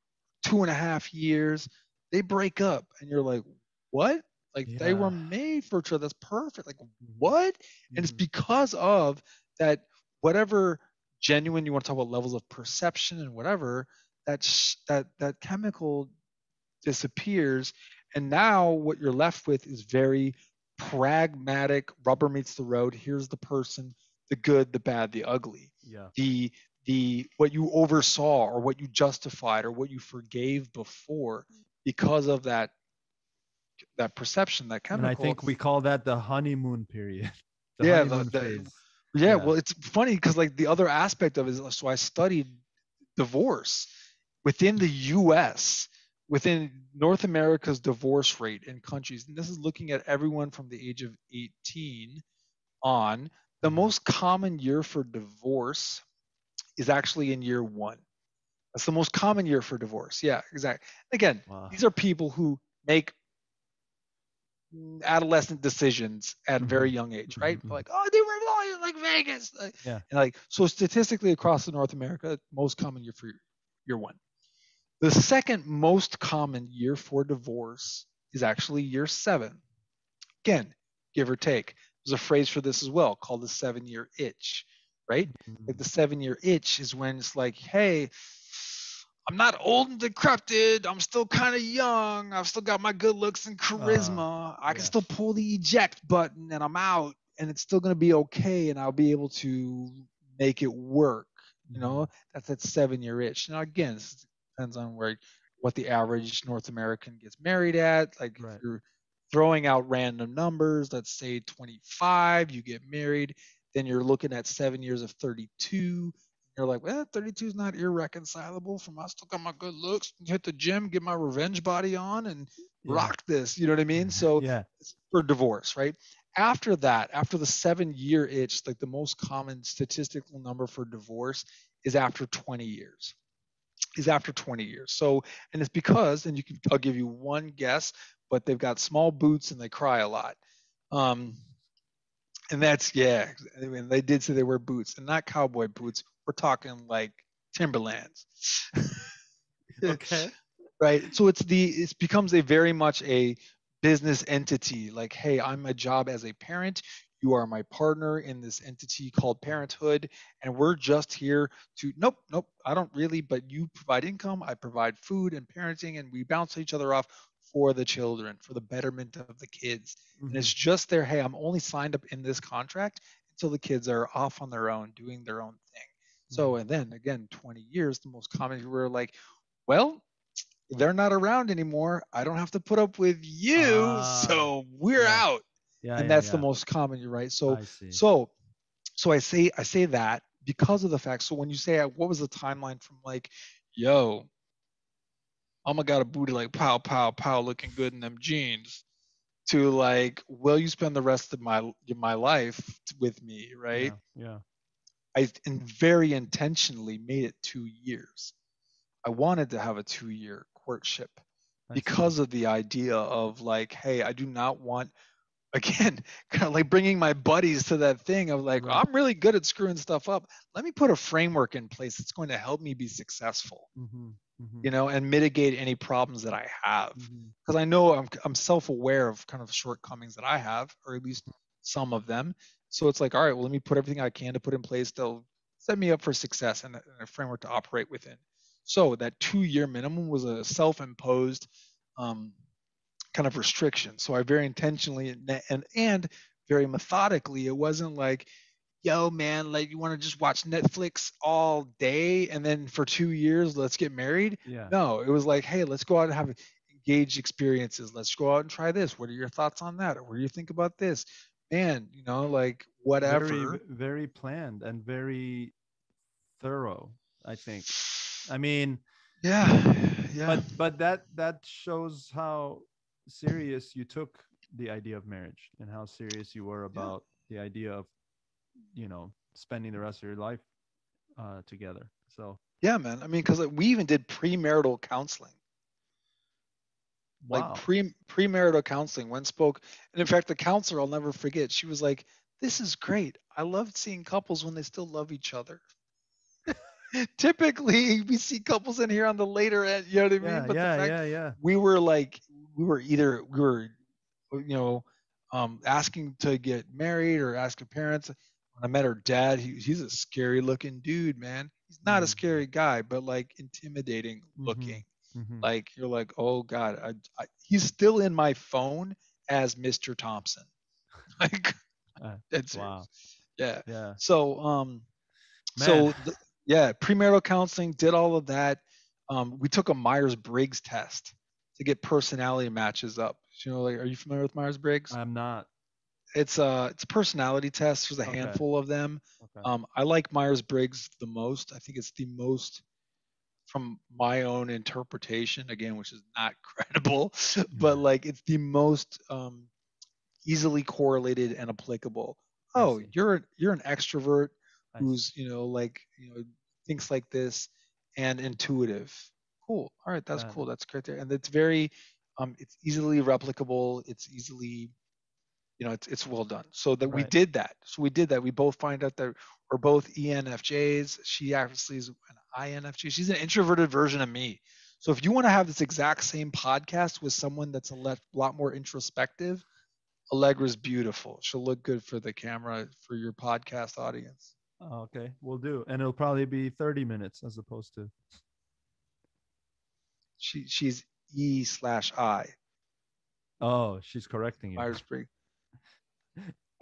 two and a half years, they break up. And you're like, what? Like they were made for each other. That's perfect. Like, what? And it's Mhm. because of that, whatever genuine you want to talk about levels of perception and whatever, that, sh- that, that chemical disappears. And now what you're left with is very pragmatic rubber meets the road here's the person the good the bad the ugly Yeah. the the what you oversaw or what you justified or what you forgave before because of that that perception that chemical And I think we call that the honeymoon period. The Yeah, the- honeymoon the- phase. Yeah, yeah. well it's funny because like the other aspect of it is uh, so i studied divorce within the us within north america's divorce rate in countries and this is looking at everyone from the age of 18 on the most common year for divorce is actually in year one that's the most common year for divorce yeah exactly again Wow. these are people who make adolescent decisions at a very young age, right? Mhm, mhm. Like, oh, they were like Vegas. like- Yeah. And like, so statistically across North America, most common year for year one. The second most common year for divorce is actually year seven. Again, give or take. There's a phrase for this as well called the seven year itch, right? Like the seven year itch is when it's like, hey, I'm not old and decrepit. I'm still kind of young. I've still got my good looks and charisma. Uh, I can yeah. still pull the eject button and I'm out and it's still going to be okay and I'll be able to make it work. You know, mm-hmm. that's that seven year itch. Now, again, this depends on where what the average North American gets married at. Like Right. if you're throwing out random numbers, let's say 25, you get married, then you're looking at seven years of 32. You're like, well, 32 is not irreconcilable from I still got my good looks, hit the gym, get my revenge body on, and Yeah. rock this. You know what I mean? So yeah. for divorce, right? After that, after the seven year itch, like the most common statistical number for divorce is after 20 years. Is after 20 years. So, and it's because, and you can, I'll give you one guess, but they've got small boots and they cry a lot. Um, and that's, yeah, I mean, they did say they wear boots and not cowboy boots. We're talking like Timberlands. Okay. right? So it's the it becomes a very much a business entity. Like hey i'm a job as a parent. You are my partner in this entity called parenthood and we're just here to nope nope i don't really but you provide income i provide food and parenting and we bounce each other off for the children for the betterment of the kids. And mm-hmm. it's just there hey i'm only signed up in this contract until the kids are off on their own doing their own thing so and then again 20 years the most common we were like well they're not around anymore i don't have to put up with you Ah, so we're yeah. out Yeah. and yeah, that's the most common you're right so so so i say i say that because of the fact so when you say uh, what was the timeline from like yo Alma got a booty like pow pow pow looking good in them jeans to like will you spend the rest of my my life with me right Yeah. I in very intentionally made it two years. I wanted to have a two year courtship because of the idea of like, hey, I do not want, again, kind of like bringing my buddies to that thing of like, Right. I'm really good at screwing stuff up. Let me put a framework in place that's going to help me be successful, Mhm, mhm, you know, and mitigate any problems that I have because I know I'm I'm self-aware of kind of shortcomings that I have, or at least some of them. So it's like, all right, well, let me put everything I can to put in place to set me up for success and a, framework to operate within. So that two-year minimum was a self-imposed um, kind of restriction. So I very intentionally and and, and very methodically, it wasn't like, yo, man, like you want to just watch Netflix all day and then for two years let's get married. Yeah. No, it was like, hey, let's go out and have engaged experiences. Let's go out and try this. What are your thoughts on that? Or what do you think about this? Man, you know, like whatever. Very, very planned and very thorough. I think. I mean, yeah, yeah. but but that that shows how serious you took the idea of marriage and how serious you were about the idea of you know spending the rest of your life uh, together. So yeah, man. I mean, because we even did premarital counseling. Wow. like pre premarital counseling when spoke and in fact the counselor i'll never forget she was like this is great i loved seeing couples when they still love each other typically we see couples in here on the later end you know what i mean yeah, but yeah, yeah, yeah. we were like we were either we were you know um asking to get married or ask asking parents when i met her dad he, he's a scary looking dude man he's not a Mm. scary guy but like intimidating Mhm. looking Mhm. like you're like oh god I, I, he's still in my phone as mr thompson like Uh, that's wow. yeah Yeah. so um Man. so the, Yeah, premarital counseling, did all of that. Um, we took a Myers Briggs test to get personality matches up. You know, like, are you familiar with Myers Briggs? I'm not. it's a it's a personality test. There's a Okay. handful of them. Okay. Um, I like Myers Briggs the most. I think it's the most, from my own interpretation, again, which is not credible, but Mhm. like it's the most um, easily correlated and applicable. Oh, you're you're an extrovert who's you know like you know thinks like this and intuitive. Cool. All right, that's cool. That's great there, and it's very um, it's easily replicable. It's easily you know it's it's well done so that we did that so we did that we both find out that we're both enfjs she actually is an infj she's an introverted version of me. So if you want to have this exact same podcast with someone that's a lot more introspective allegra's beautiful. She'll look good for the camera for your podcast audience. Okay, we'll do, and it'll probably be 30 minutes as opposed to. she she's e slash i. Oh, she's correcting you. myers-briggs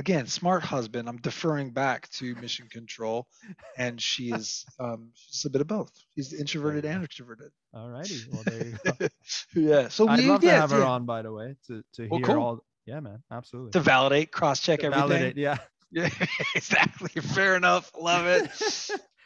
again smart husband i'm deferring back to mission control and she is um she's a bit of both she's introverted and extroverted All righty. Well, there you go. yeah so I'd we love to yeah, have her on, by the way, to to Well, hear cool. all. Yeah, man, absolutely. to validate cross check To everything validate, yeah. yeah exactly fair enough love it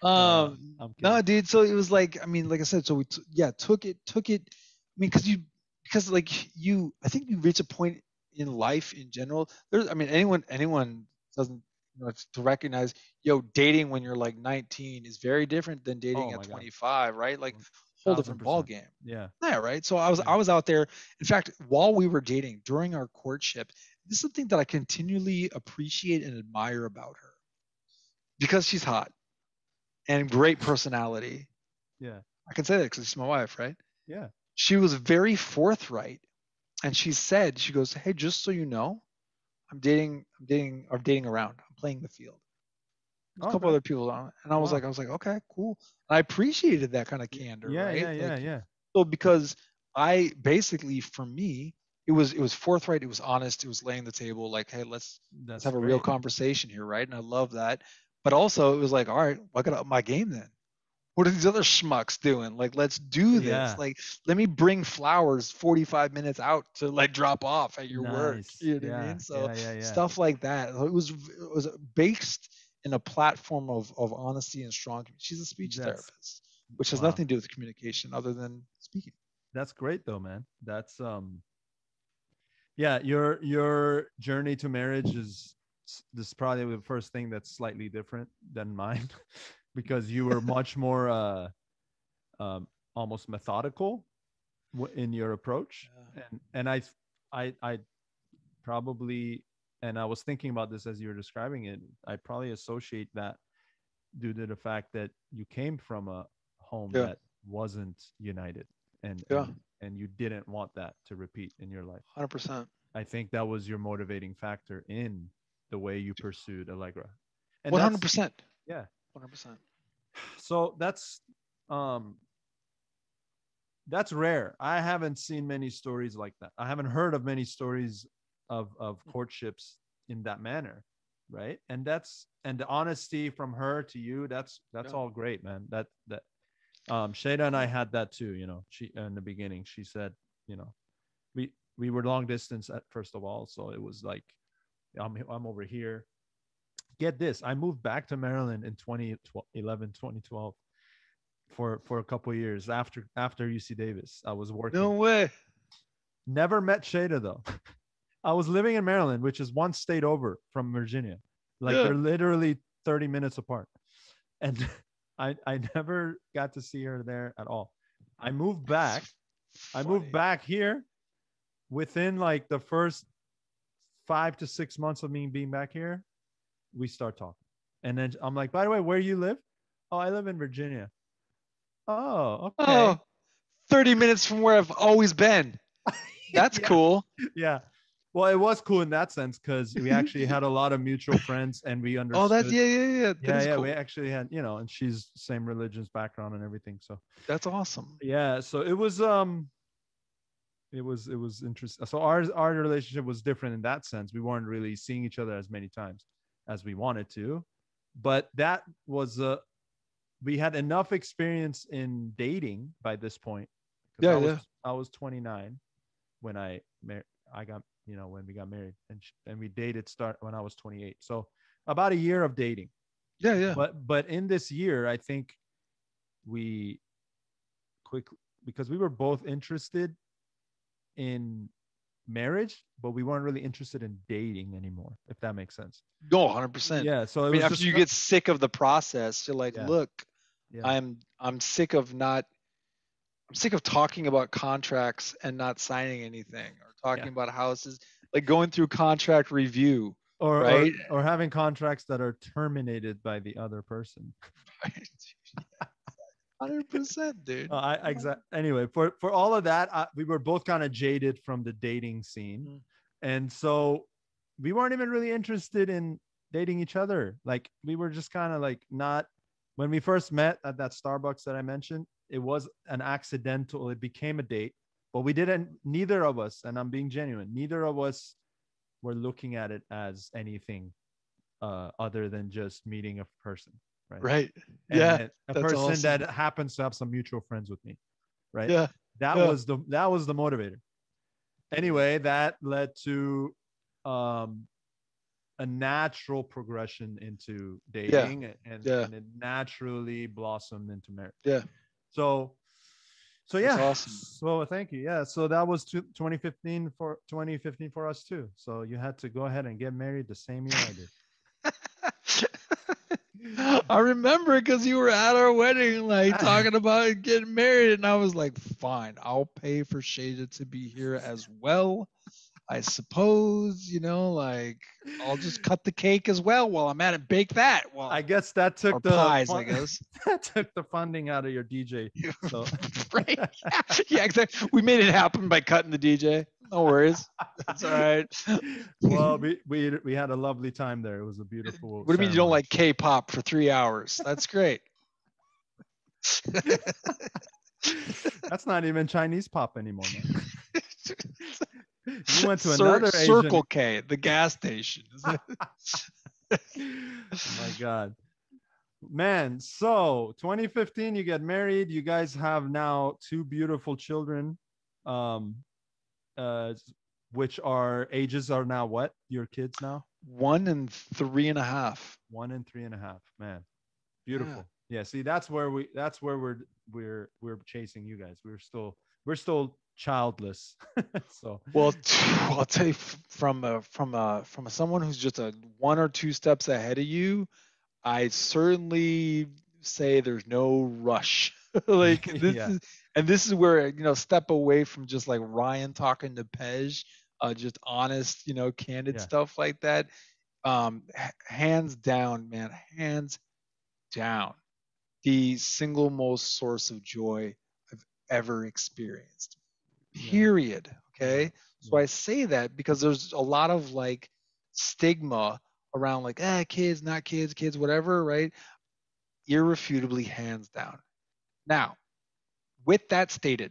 No, um no dude so it was like i mean like i said so we t- yeah took it took it i mean because you because like you i think you reach a point in life in general there's i mean anyone anyone doesn't you know to recognize yo dating when you're like 19 is very different than dating Oh at God. 25 right like whole different 1000%. ball game Yeah. yeah right so i was Yeah. i was out there in fact while we were dating during our courtship this is something that i continually appreciate and admire about her because she's hot and great personality Yeah. i can say that because she's my wife right Yeah. she was very forthright and she said she goes hey just so you know i'm dating i'm dating i'm dating around i'm playing the field There's a oh, couple Okay. other people on and i was Wow. like i was like okay cool and i appreciated that kind of candor Yeah. right Yeah. Yeah. Like, Yeah. so because I basically for me it was it was forthright, it was honest, it was laying the table like, hey, let's That's let's have a real conversation here, right? And I love that. But also it was like, all right, well, I gotta up my game then. What are these other schmucks doing? Like, let's do this. Yeah. Like, let me bring flowers 45 minutes out to like drop off at your work. You know what. I mean? So yeah, yeah, yeah. stuff like that. It was it was based in a platform of of honesty and strong. She's a speech That's- therapist, which has wow. nothing to do with communication other than speaking. That's great though, man. That's um yeah, your your journey to marriage is this is probably the first thing that's slightly different than mine because you were much more uh um almost methodical in your approach and and I I I probably and I was thinking about this as you were describing it. I probably associate that due to the fact that you came from a home Yeah. that wasn't united and, Yeah. and and you didn't want that to repeat in your life. Hundred percent. I think that was your motivating factor in the way you pursued Allegra. And hundred percent. yeah. One hundred percent. So that's um that's rare. I haven't seen many stories like that. I haven't heard of many stories of of courtships in that manner right? And that's and the honesty from her to you that's that's Yeah. all great man. That that um shada and i had that too you know. She in the beginning she said you know we we were long distance at first of all so it was like i'm i'm over here get this i moved back to maryland in 2011 2012 for for a couple of years after after uc davis. I was working. No way. never met shada though. I was living in maryland which is one state over from virginia. Like Yeah. they're literally 30 minutes apart. And i i never got to see her there at all. I moved back. I moved back here within like the first five to six months of me being back here. We start talking. And then I'm like, by the way, where you live? Oh, I live in Virginia. Oh, okay. Oh, 30 minutes from where I've always been. That's Yeah. cool. Yeah. Well, it was cool in that sense because we actually had a lot of mutual friends and we understood. Oh, that's yeah, yeah, yeah. That yeah, yeah. cool. We actually had, you know, and she's same religions background and everything. So That's awesome. yeah so it was um it was it was interesting so our our relationship was different in that sense we weren't really seeing each other as many times as we wanted to but that was a we had enough experience in dating by this point. Yeah, I was, yeah. I was 29 when I mar- I got you know when we got married, and sh- and we dated start when I was 28. So about a year of dating. Yeah, yeah. But but in this year, I think we quickly because we were both interested in marriage, but we weren't really interested in dating anymore. If that makes sense. No, hundred percent. Yeah. So I mean, after you get sick of the process, you're like, Yeah. look, yeah. I'm I'm sick of not I'm sick of talking about contracts and not signing anything or talking Yeah. about houses, like going through contract review. or, right? or or having contracts that are terminated by the other person. Hundred percent, dude. Uh, I exact anyway for for all of that, I, we were both kind of jaded from the dating scene, Mm. and so we weren't even really interested in dating each other. Like we were just kind of like not when we first met at that Starbucks that I mentioned. It was an accidental. It became a date, but we didn't. Neither of us, and I'm being genuine. Neither of us were looking at it as anything uh, other than just meeting a person. Right. Right. And yeah. a person awesome. that happens to have some mutual friends with me right Yeah. that yeah. was the that was the motivator anyway that led to um a natural progression into dating and, Yeah. and it naturally blossomed into marriage Yeah. so so yeah awesome. so thank you yeah so that was two- 2015 for 2015 for us too so you had to go ahead and get married the same year i did I remember because you were at our wedding, like talking about getting married, and I was like, "Fine, I'll pay for Shada to be here as well." I suppose, you know, like I'll just cut the cake as well while I'm at it. Bake that. Well, i guess that took the pies, I guess. that took the funding out of your dj so right? yeah, exactly. We made it happen by cutting the DJ. No worries. That's all right. well, we, we we had a lovely time there. It was a beautiful. What do you mean you don't like K-pop for three hours? That's great. That's not even Chinese pop anymore. You went to Cir- another Asian. Circle K, the gas station. oh my god, man! So 2015, you get married. You guys have now two beautiful children, um, uh, which are ages are now what? Your kids now? One and three and a half. one and three and a half man beautiful yeah. see that's where we that's where we're we're we're chasing you guys we're still we're still childless so Well, I'll tell you from a, from a, from a, someone who's just a one or two steps ahead of you, I certainly say there's no rush. like this Yeah. is, and this is where you know step away from just like Ryan talking to Pej, uh, just honest, you know, candid Yeah. stuff like that. Um, h- hands down, man, hands down, the single most source of joy I've ever experienced. Yeah. Period. Okay. So Yeah. I say that because there's a lot of like stigma around like, ah, kids, not kids, kids, whatever, right? Irrefutably hands down. Now, with that stated,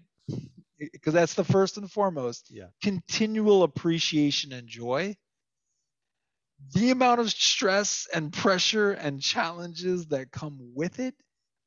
because that's the first and foremost, Yeah. continual appreciation and joy. The amount of stress and pressure and challenges that come with it,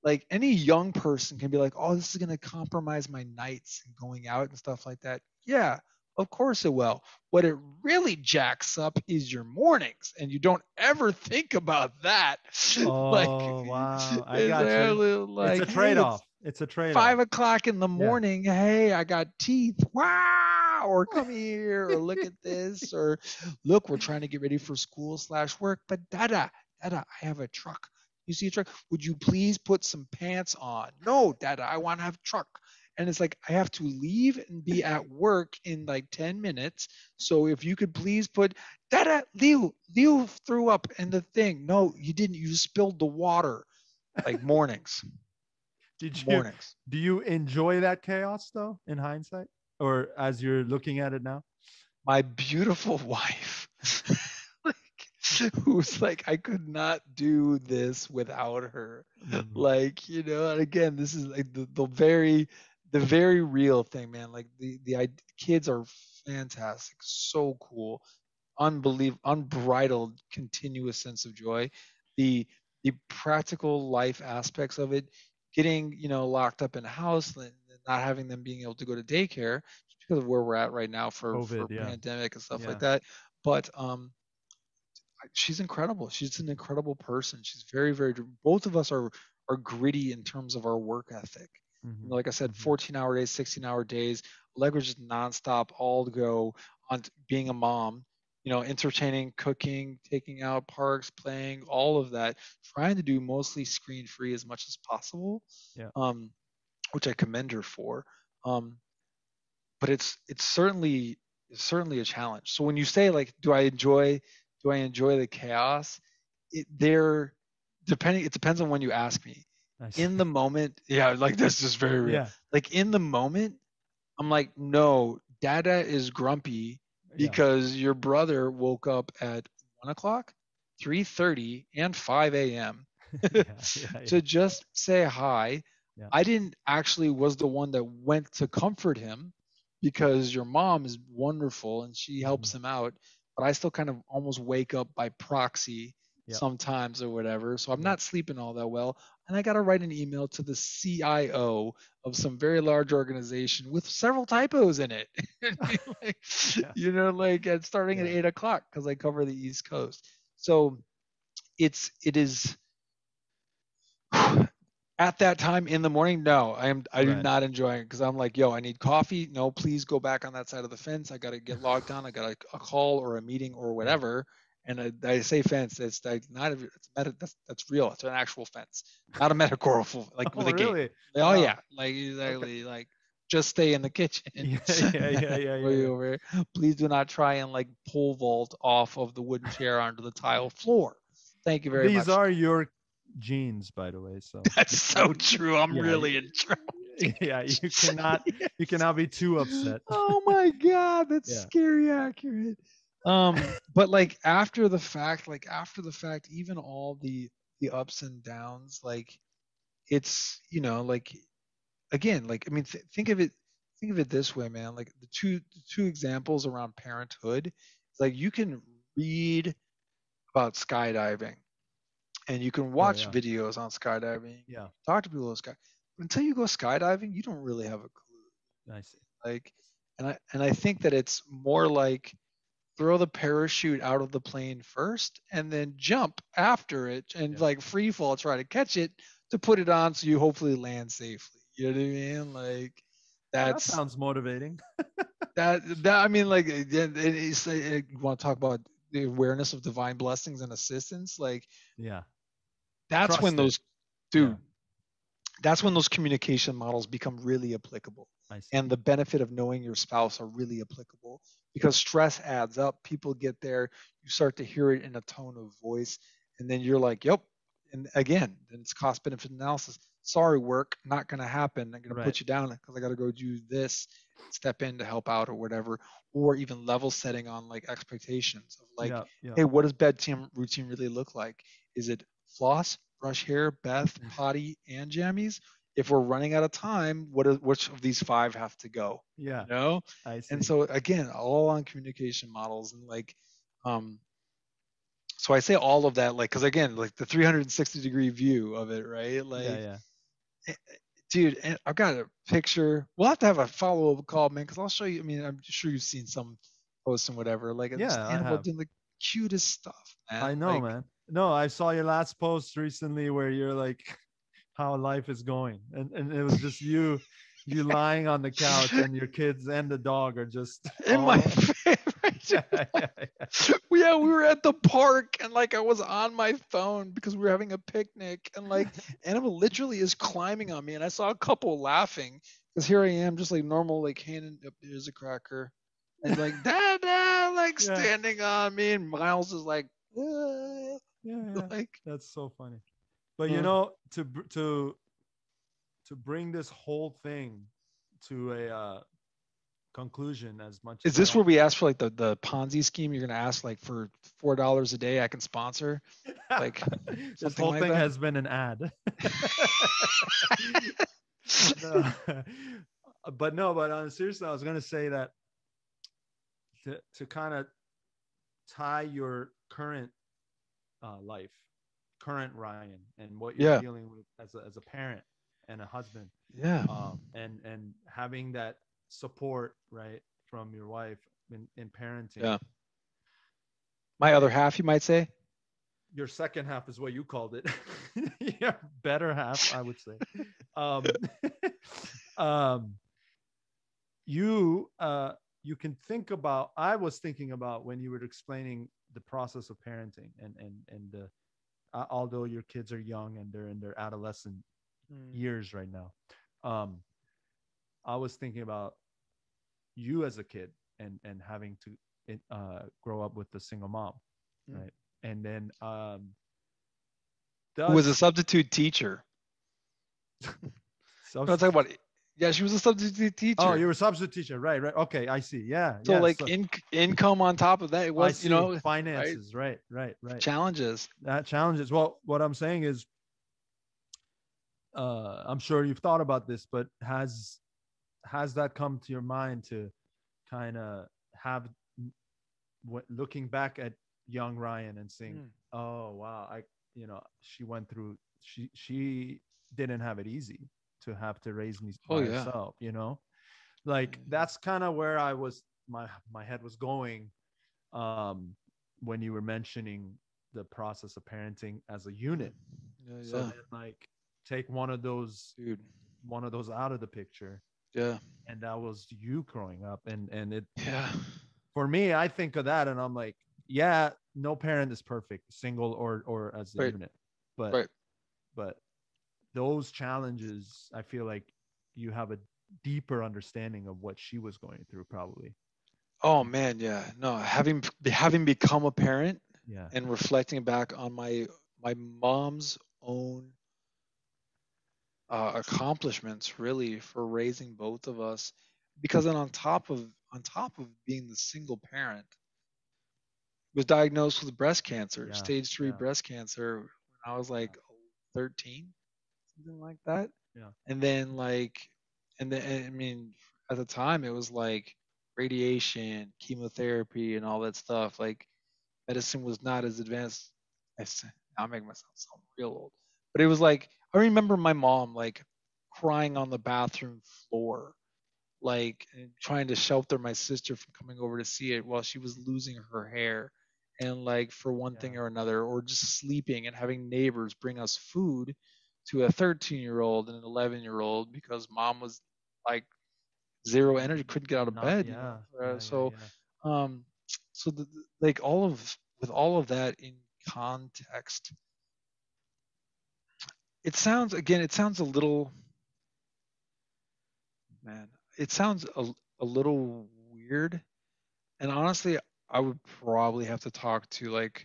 like any young person can be like, oh, this is going to compromise my nights and going out and stuff like that. Yeah, of course it will. What it really jacks up is your mornings, and you don't ever think about that. Oh, wow. I got you. Like, it's a trade-off it's a trade-off five o'clock in the morning. Hey, I got teeth. Wow. Or come here, or look at this, or look, we're trying to get ready for school slash work. But Dada, Dada, I have a truck. You see a truck? Would you please put some pants on? No, Dada, I want to have a truck. And it's like I have to leave and be at work in like 10 minutes. So if you could please put Dada, Liu, Liu threw up in the thing. No, you didn't. You spilled the water. Like mornings. Did you mornings. do you enjoy that chaos though in hindsight? Or as you're looking at it now? My beautiful wife like who's like i could not do this without her. Mm. like you know and again this is like the, the very the very real thing man. Like the the id- kids are fantastic so cool unbelievable unbridled continuous sense of joy. The the practical life aspects of it, getting you know locked up in a house, and not having them being able to go to daycare because of where we're at right now for, COVID, for yeah. pandemic and stuff Yeah. like that. But um, she's incredible. She's an incredible person. She's very very. Both of us are are gritty in terms of our work ethic. Mhm. You know, like I said, Mhm. 14 hour days, 16 hour days. Allegra's just nonstop, all to go on being a mom, you know, entertaining, cooking, taking out parks, playing, all of that, trying to do mostly screen free as much as possible. Yeah. Um, which I commend her for. Um, but it's it's certainly it's certainly a challenge. So when you say like, do I enjoy do I enjoy the chaos? It there depending it depends on when you ask me Nice. in the moment, yeah, like this is very real. yeah. Like in the moment, I'm like, no, Dada is grumpy yeah. because your brother woke up at one o'clock, three thirty, and five a.m. yeah, yeah, to just say hi. Yeah. I didn't actually was the one that went to comfort him because your mom is wonderful and she helps Mm-hmm. him out, but I still kind of almost wake up by proxy Yep. sometimes or whatever. So I'm not sleeping all that well. And I got to write an email to the CIO of some very large organization with several typos in it. Like, Yeah. You know, like at starting at eight o'clock because I cover the East Coast. So it's it is at that time in the morning no i am i do Right. not enjoy it because i'm like yo i need coffee no please go back on that side of the fence i gotta get logged on i got a, a call or a meeting or whatever and I, I say fence it's like not a, it's meta, that's that's real it's an actual fence not a metaphorical like Oh, with a gate really? oh Wow. yeah like exactly like just stay in the kitchen Yeah, yeah, yeah, yeah, yeah, yeah. please do not try and like pole vault off of the wooden chair onto the tile floor thank you very These much These are your jeans, by the way. So that's so true i'm Yeah, really in trouble yeah, you cannot you cannot be too upset. oh my god that's scary accurate um but like after the fact like after the fact even all the the ups and downs like it's you know like again like i mean th- think of it think of it this way man like the two the two examples around parenthood like you can read about skydiving and you can watch Oh, yeah. videos on skydiving Yeah, talk to people about sky but until you go skydiving you don't really have a clue I see. like and i and i think that it's more like throw the parachute out of the plane first and then jump after it and Yeah. like free fall try to catch it to put it on so you hopefully land safely you know what i mean like That sounds motivating. that that i mean like it, it, it's, uh, you want to talk about the awareness of divine blessings and assistance like Yeah. that's Trust when it. those dude Yeah. that's when those communication models become really applicable and the benefit of knowing your spouse are really applicable because stress adds up people get there you start to hear it in a tone of voice and then you're like yep and again then it's cost benefit analysis sorry work not going to happen i'm going Right. to put you down because i got to go do this step in to help out or whatever or even level setting on like expectations of like yeah, yeah. hey what does bedtime routine really look like is it floss brush hair bath Mm. potty and jammies if we're running out of time what is, which of these five have to go yeah, you know I see. and so again all on communication models and like um so i say all of that like because again like the 360 degree view of it right like yeah, yeah. dude and i've got a picture we'll have to have a follow-up call man because i'll show you i mean i'm sure you've seen some posts and whatever like it's Yeah, have. doing the cutest stuff man I know, Like, man. No, I saw your last post recently where you're like, how life is going, and and it was just you, you lying on the couch, and your kids and the dog are just in my favorite yeah, yeah, yeah. yeah, we were at the park and like I was on my phone because we were having a picnic and like animal literally is climbing on me and I saw a couple laughing because here I am just like normal like handing up there's a cracker and like dada like Yeah. standing on me and Miles is like "Ah," yeah, yeah. like That's so funny. But you know, to to to bring this whole thing to a uh, conclusion as much. is as this where we ask for like the the Ponzi scheme you're gonna ask like for four dollars a day I can sponsor like, this whole like thing that? has been an ad. No. but no, but on seriously, I was gonna say that to to kind of tie your current uh, life current Ryan and what you're Yeah. dealing with as a, as a parent and a husband Yeah. um, and and having that support right from your wife in, in parenting Yeah. My other half, you might say. your second half is what you called it yeah better half i would say um um you uh you can think about i was thinking about when you were explaining the process of parenting and and and the uh, although your kids are young and they're in their adolescent years right now um i was thinking about you as a kid and and having to uh grow up with a single mom Mm. right and then um Who was a substitute teacher. subs- No, I'm talking about. Yeah, she was a substitute teacher. oh you were a substitute teacher. Right right. Okay i see. Yeah so yeah, like in, income on top of that, it was you know finances. Right right right. Challenges. that challenges. Well what i'm saying is uh i'm sure you've thought about this but has has that come to your mind to kind of have w- looking back at young ryan and saying Mm. oh wow i you know she went through she she didn't have it easy to have to raise me Oh, yeah. herself you know like that's kind of where i was my my head was going um when you were mentioning the process of parenting as a unit Yeah, so yeah. then, like take one of those dude. one of those out of the picture Yeah, and that was you growing up and and it yeah, for me i think of that and i'm like yeah no parent is perfect single or or as a Right. unit but right. but those challenges i feel like you have a deeper understanding of what she was going through probably Oh man, yeah. No, having having become a parent yeah and reflecting back on my my mom's own uh, accomplishments really for raising both of us because then on top of on top of being the single parent was diagnosed with breast cancer Yeah, stage 3 yeah. breast cancer when i was like 13 something like that. Yeah. and then like and then i mean at the time it was like radiation chemotherapy and all that stuff. Like medicine was not as advanced as i'm making myself sound real old but it was like i remember my mom like crying on the bathroom floor like trying to shelter my sister from coming over to see it while she was losing her hair and like for one thing or another or just sleeping and having neighbors bring us food to a 13 year old and an 11 year old because mom was like zero energy couldn't get out of Not- bed you yeah, know? yeah, Uh, so yeah. um so the- like all of with all of that in context it sounds again it sounds a little man it sounds a, a little weird and honestly i would probably have to talk to like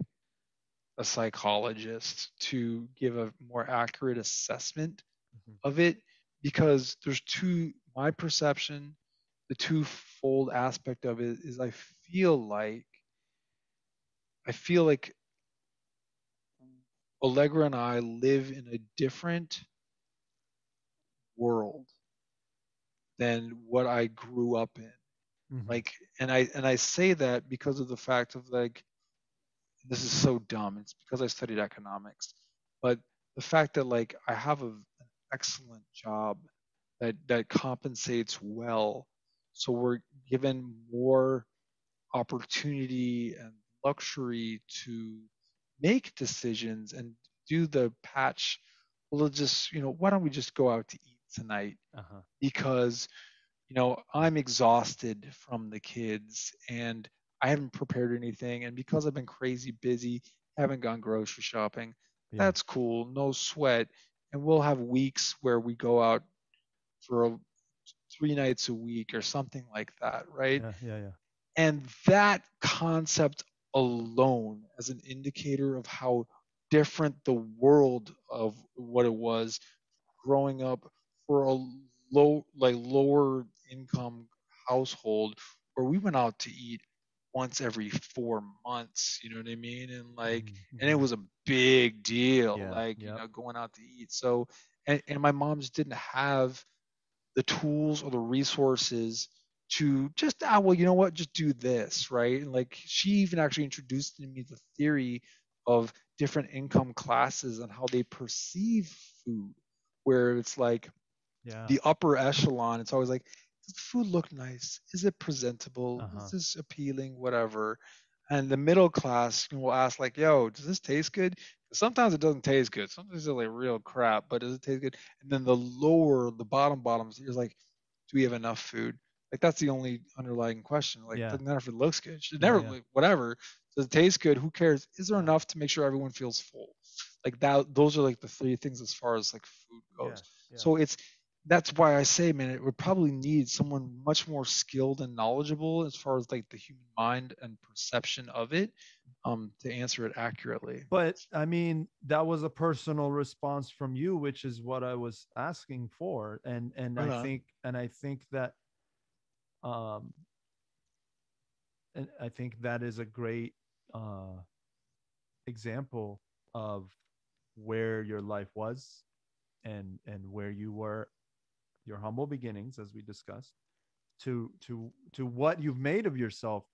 a psychologist to give a more accurate assessment Mhm. of it because there's two my perception the twofold aspect of it is i feel like i feel like allegra and i live in a different world than what i grew up in Mhm. like and i and i say that because of the fact of like this is so dumb it's because i studied economics but the fact that like i have a, an excellent job that that compensates well so we're given more opportunity and luxury to make decisions and do the patch well just you know why don't we just go out to eat tonight? Uh-huh. Because you know i'm exhausted from the kids and i haven't prepared anything and because i've been crazy busy haven't gone grocery shopping Yeah. that's cool no sweat. And we'll have weeks where we go out for a, three nights a week or something like that right? Yeah yeah yeah. And that concept alone as an indicator of how different the world of what it was growing up for a low like lower income household where we went out to eat once every four months you know what i mean? And like Mhm, and it mhm. was a big deal Yeah, like you know going out to eat. So and, and my mom just didn't have the tools or the resources to just ah well you know what? Just do this right? And like she even actually introduced to me the theory of different income classes and how they perceive food where it's like Yeah. the upper echelon it's always like does the food look nice? Is it presentable? Uh-huh. is this appealing? Whatever. And the middle class will ask like yo does this taste good? Sometimes it doesn't taste good. Sometimes it's like real crap but does it taste good? And then the lower the bottom bottoms you're like do we have enough food? Like that's the only underlying question. Like Yeah. doesn't matter if it looks good. It Yeah, never yeah. like, whatever. Does it taste good? Who cares? Is there enough to make sure everyone feels full? Like that those are like the three things as far as like food goes. Yeah, so it's that's why I say, man, it would probably need someone much more skilled and knowledgeable as far as like the human mind and perception of it, um, to answer it accurately. But I mean, that was a personal response from you, which is what I was asking for, and and Right I on. think and I think that, um, and I think that is a great uh, example of where your life was, and and where you were, your humble beginnings, as we discussed, to to to what you've made of yourself,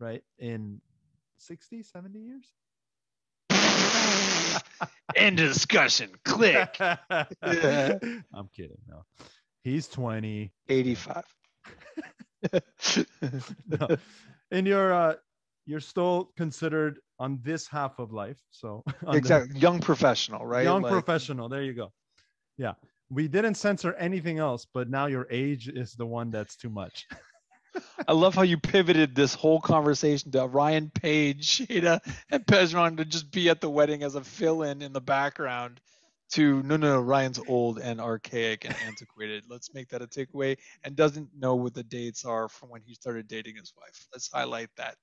right in 60 70 years End of discussion. Click. Yeah. I'm kidding. No, he's 20. 85. No. And you're uh, you're still considered on this half of life. So on the exactly. Young professional, right? young Like, professional. There you go. Yeah, we didn't censor anything else, but now your age is the one that's too much. I love how you pivoted this whole conversation to Ryan Page, Shada, and Pezron to just be at the wedding as a fill-in in the background. To no, no, no, Ryan's old and archaic and antiquated. Let's make that a takeaway. And doesn't know what the dates are from when he started dating his wife. Let's highlight that.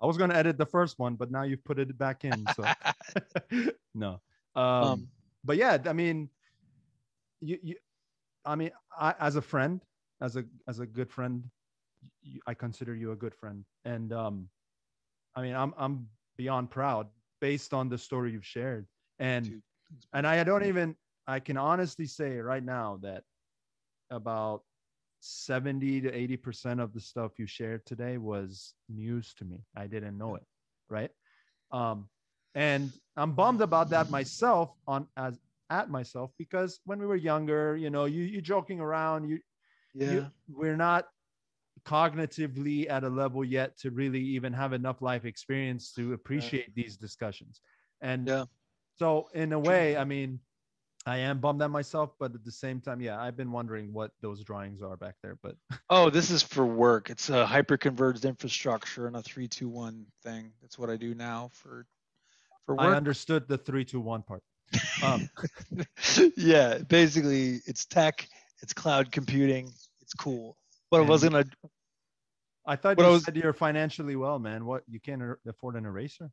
I was gonna edit the first one, but now you've put it back in. So no. Um, Um, but yeah, I mean, you, you I mean, I, as a friend, as a as a good friend, you, I consider you a good friend, and um, I mean, I'm I'm beyond proud based on the story you've shared, and Dude, and I don't even I can honestly say right now that about 70 to 80 percent of the stuff you shared today was news to me. I didn't know it, right? Um, and I'm bummed about that myself on as at myself because when we were younger, you know, you you joking around, you, yeah. you we're not cognitively at a level yet to really even have enough life experience to appreciate these discussions. And Yeah. so in a way, I mean, I am bummed at myself, but at the same time, yeah, I've been wondering what those drawings are back there. But Oh, this is for work. It's a hyper-converged infrastructure and a three-two-one thing. That's what I do now for for I understood the three, two, one part. Um, yeah, basically, it's tech, it's cloud computing, it's cool. But I wasn't a I thought you I was- said you're financially well, man. What you can't er- afford an eraser?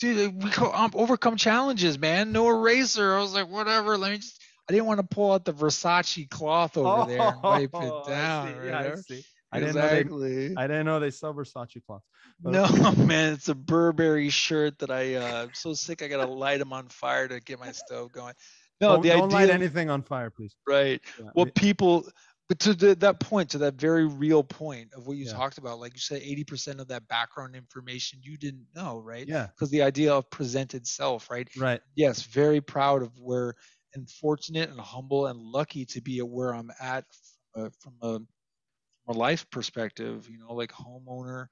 dude. We um, overcome challenges, man. No eraser. I was like, whatever. Let me just. I didn't want to pull out the Versace cloth over there and wipe Oh, it I down. see. right Yeah, I there. see. I didn't know they exactly. I didn't know they sell Versace cloths. but No, man, it's a Burberry shirt that I. Uh, I'm so sick. I gotta light them on fire to get my stove going. No, don't, the don't idea. light anything on fire, please. right. Yeah, Well, people, but to the, that point, to that very real point of what you Yeah. talked about, like you said, 80% of that background information you didn't know, right? yeah, Because the idea of presented self, right? right. Yes, very proud of where and fortunate and humble and lucky to be at where I'm at a, from a, from a life perspective, you know, like homeowner,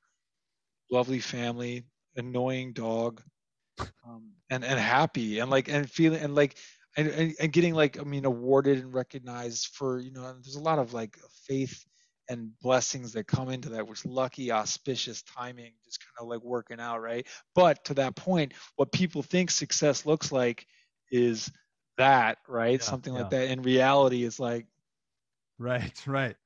lovely family, annoying dog, um, and and happy and like and feeling and like and, and, and getting like I mean awarded and recognized for you know there's a lot of like faith and blessings that come into that which lucky auspicious timing just kind of like working out right but to that point what people think success looks like is that right Yeah, something yeah. like that in reality it's like Right, right.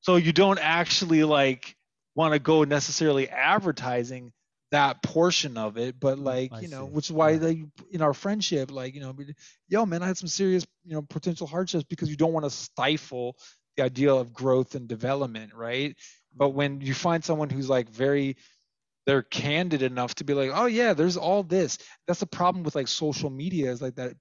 So you don't actually like want to go necessarily advertising that portion of it, but like Mm, I you know, see. which is why Yeah. they in our friendship, like you know, yo man, I had some serious you know potential hardships because you don't want to stifle the idea of growth and development, right? But when you find someone who's like very they're candid enough to be like, oh yeah, there's all this. That's the problem with like social media is like that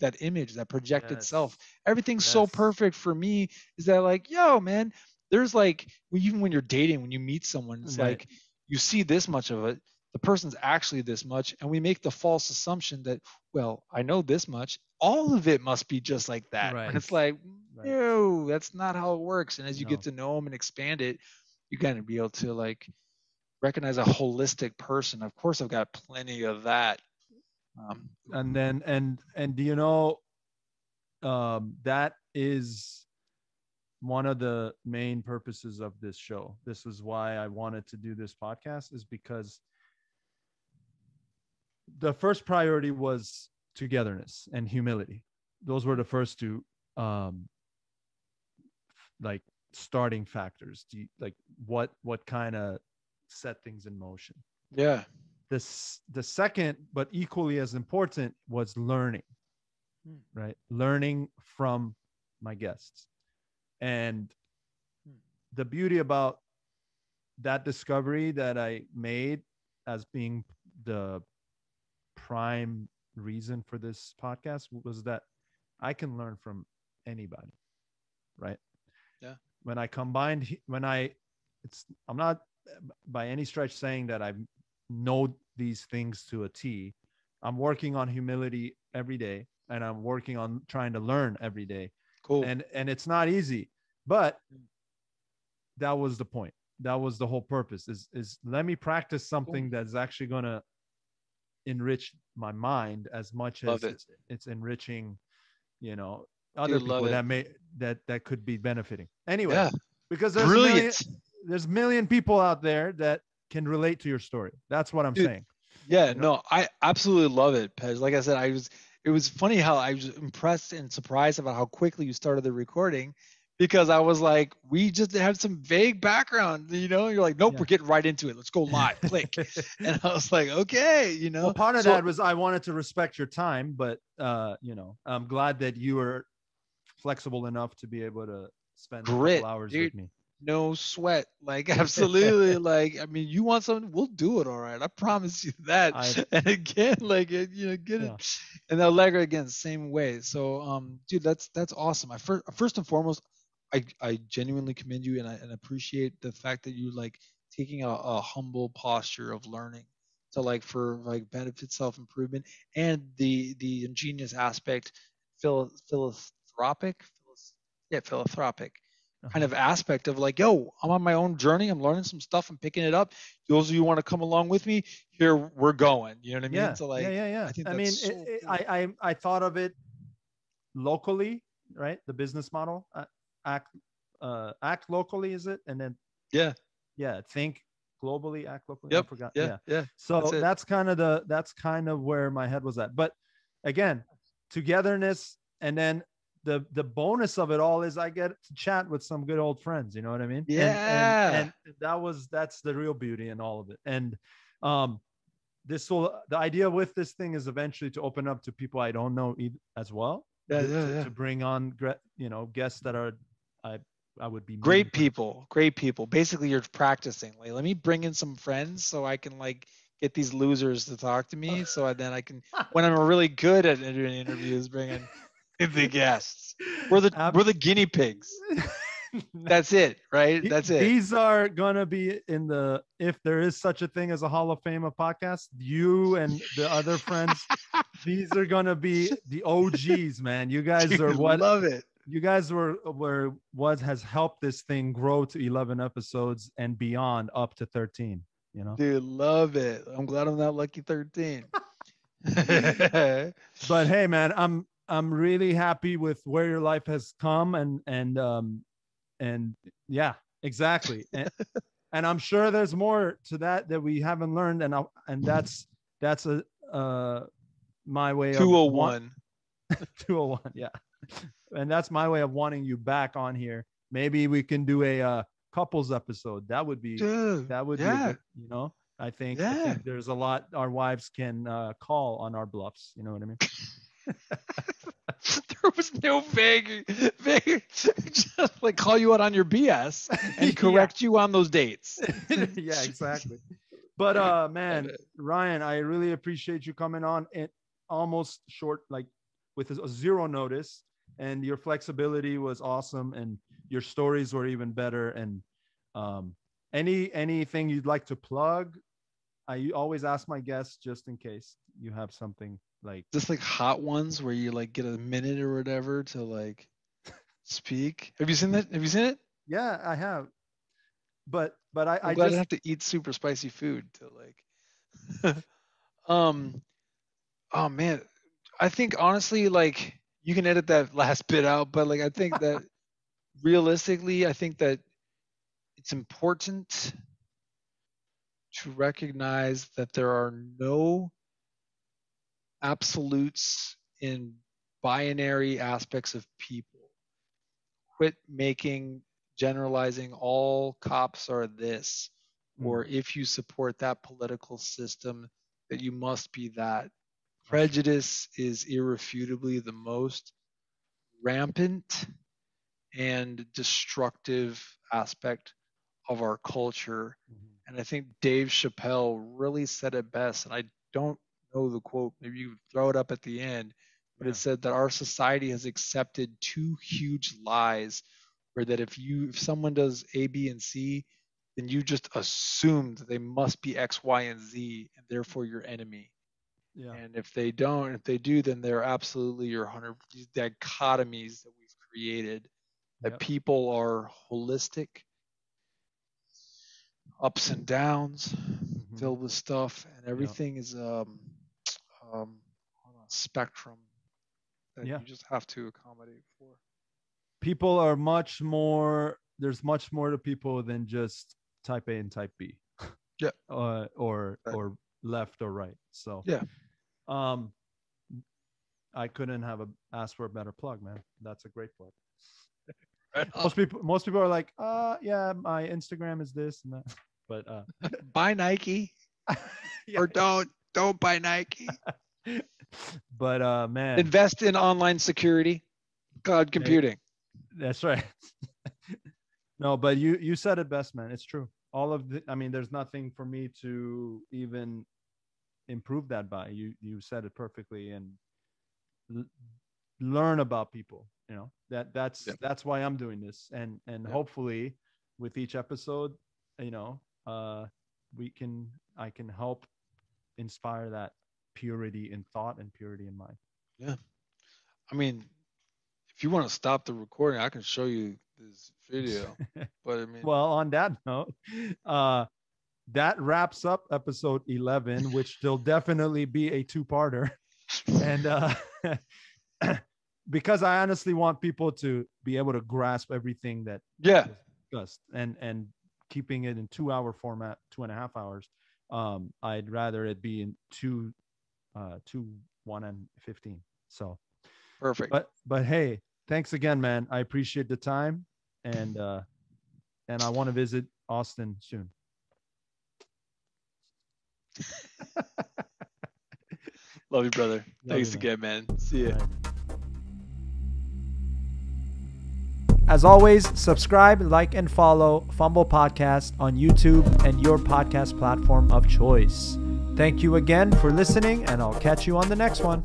that image, that projected Yes. self. Everything's so perfect for me. Is that like, yo man, there's like even when you're dating, when you meet someone, it's Right. like you see this much of it. the person's actually this much and we make the false assumption that well i know this much all of it must be just like that Right. and it's like Right. no that's not how it works and as you No. get to know them and expand it you got to be able to like recognize a holistic person of course i've got plenty of that um, and then and and do you know um that is one of the main purposes of this show. This is why i wanted to do this podcast is because the first priority was togetherness and humility. Those were the first two um like starting factors. Do you, like what what kind of set things in motion? Yeah. This the second but equally as important was learning Hmm. right? Learning from my guests and the beauty about that discovery that i made as being the prime reason for this podcast was that i can learn from anybody right Yeah. when i combined when i it's i'm not by any stretch saying that i know these things to a T. I'm working on humility every day and I'm working on trying to learn every day. cool And and it's not easy, but that was the point. That was the whole purpose is is let me practice something that's actually going to enrich my mind as much as it. it's, it's enriching, you know, other Dude, people that may that that could be benefiting. Anyway, yeah because there's a million, brilliant there's million people out there that can relate to your story. That's what I'm Dude, saying. Yeah, You know? no, I absolutely love it, Pez. Like I said, I was it was funny how I was impressed and surprised about how quickly you started the recording because I was like, we just have some vague background, you know, you're like, nope, Yeah. we're getting right into it. Let's go live. Click. And I was like, okay, you know. well, part of So- that was I wanted to respect your time, but uh, you know, I'm glad that you were flexible enough to be able to spend a Grit, couple hours dude. with me. no sweat. Like absolutely like I mean, you want something, we'll do it all right. I promise you that. I- and again, like it, you know, get Yeah. it. And the Allegra again, same way. So um dude, that's that's awesome. I first first and foremost, I I genuinely commend you and I and appreciate the fact that you like taking a, a humble posture of learning to like for like benefit self improvement and the the ingenious aspect phil, philanthropic yeah philanthropic kind Uh-huh. of aspect of like, yo, I'm on my own journey. I'm learning some stuff. I'm picking it up. Those of you want to come along with me, here we're going. You know what I mean? yeah, So like, yeah, yeah, yeah. I think I mean, so it. I, I, I thought of it locally, right? The business model, uh, act, uh, act locally, is it? And then, Yeah. yeah, think globally, act locally. Yep, I forgot. yeah, yeah. yeah, So That's that's, kind of the that's kind of where my head was at. But again, togetherness and then the the bonus of it all is I get to chat with some good old friends. You know what I mean? And- Yeah. And, and that was that's the real beauty in all of it. And um, this will the idea with this thing is eventually to open up to people I don't know as well. Yeah, to, yeah, yeah. to bring on you know guests that are I I would be great people, great people. Basically, you're practicing. Like, let me bring in some friends so I can like get these losers to talk to me. So then I can, when I'm really good at doing interviews, bring in the guests. We're the we're the guinea pigs. That's it, right? That's it. These are gonna be in the if there is such a thing as a Hall of Fame of podcasts. You and the other friends, these are gonna be the OGs, man. You guys are Dude, what love it. You guys were were what has helped this thing grow to 11 episodes and beyond up to 13. You know, Dude, love it. I'm glad I'm not lucky 13. but hey, man, I'm I'm really happy with where your life has come and and um and yeah, exactly. And, and I'm sure there's more to that that we haven't learned, and I, and that's that's a uh my way of want- 201. 201 yeah and that's my way of wanting you back on here. Maybe we can do a uh, couples episode. That would be Dude, that would be yeah. good, you know I think, I think there's a lot our wives can uh, call on our bluffs you know what i mean? There was no vague, vague, just like call you out on your BS and Yeah. correct you on those dates. yeah exactly. But uh man ryan i really appreciate you coming on. It almost short like with a zero notice and your flexibility was awesome and your stories were even better and um any anything you'd like to plug I always ask my guests just in case you have something like Just like hot ones where you like get a minute or whatever to like speak. Have you seen that? Have you seen it? yeah, I have. But but I, I'm I glad I just have to eat super spicy food to like. um, oh man, I think honestly, like you can edit that last bit out, but like I think that realistically, I think that it's important to recognize that there are no absolutes in binary aspects of people. Quit making generalizing all cops are this, Mm. or if you support that political system, that you must be that. Prejudice is irrefutably the most rampant and destructive aspect of our culture. Mhm. And I think Dave Chappelle really said it best. And I don't know the quote, maybe you throw it up at the end, but Yeah. it said that our society has accepted two huge lies where that if you if someone does A, B, and C, then you just assume that they must be X, Y, and Z, and therefore your enemy. Yeah. And if they don't, if they do, then they're absolutely your hundred these dichotomies that we've created. That Yep. people are holistic, ups and downs, Mhm. filled with stuff, and everything is um, um, on a spectrum that Yeah. you just have to accommodate for. people are much more there's much more to people than just type A and type B. Yeah. Uh, or Right. or left or right. So Yeah. Um I couldn't have a asked for a better plug, man. That's a great plug. Most people most people are like, uh yeah, my Instagram is this and that. But uh Buy Nike yeah. or don't don't buy Nike. but uh man, Invest in online security, cloud computing. That's right. no, but you you said it best, man. It's true. All of the I mean, there's nothing for me to even improve that by. You you said it perfectly and l- learn about people, you know. That that's Yeah. that's why I'm doing this. And and Yeah. hopefully with each episode, you know, uh we can I can help inspire that purity in thought and purity in mind. Yeah. I mean, if you want to stop the recording, I can show you this video. But I mean, well on that note uh that wraps up episode 11 which will definitely be a two-parter. And uh because i honestly want people to be able to grasp everything that yeah, discussed and and keeping it in two hour format two and a half hours um i'd rather it be in two uh two one and 15 so perfect. but but hey thanks again man. I appreciate the time and uh and i want to visit austin soon Love you, brother. Love Thanks you, man. again, man. See ya. As always, subscribe, like, and follow pHumble Podcast on YouTube and your podcast platform of choice. Thank you again for listening, and I'll catch you on the next one.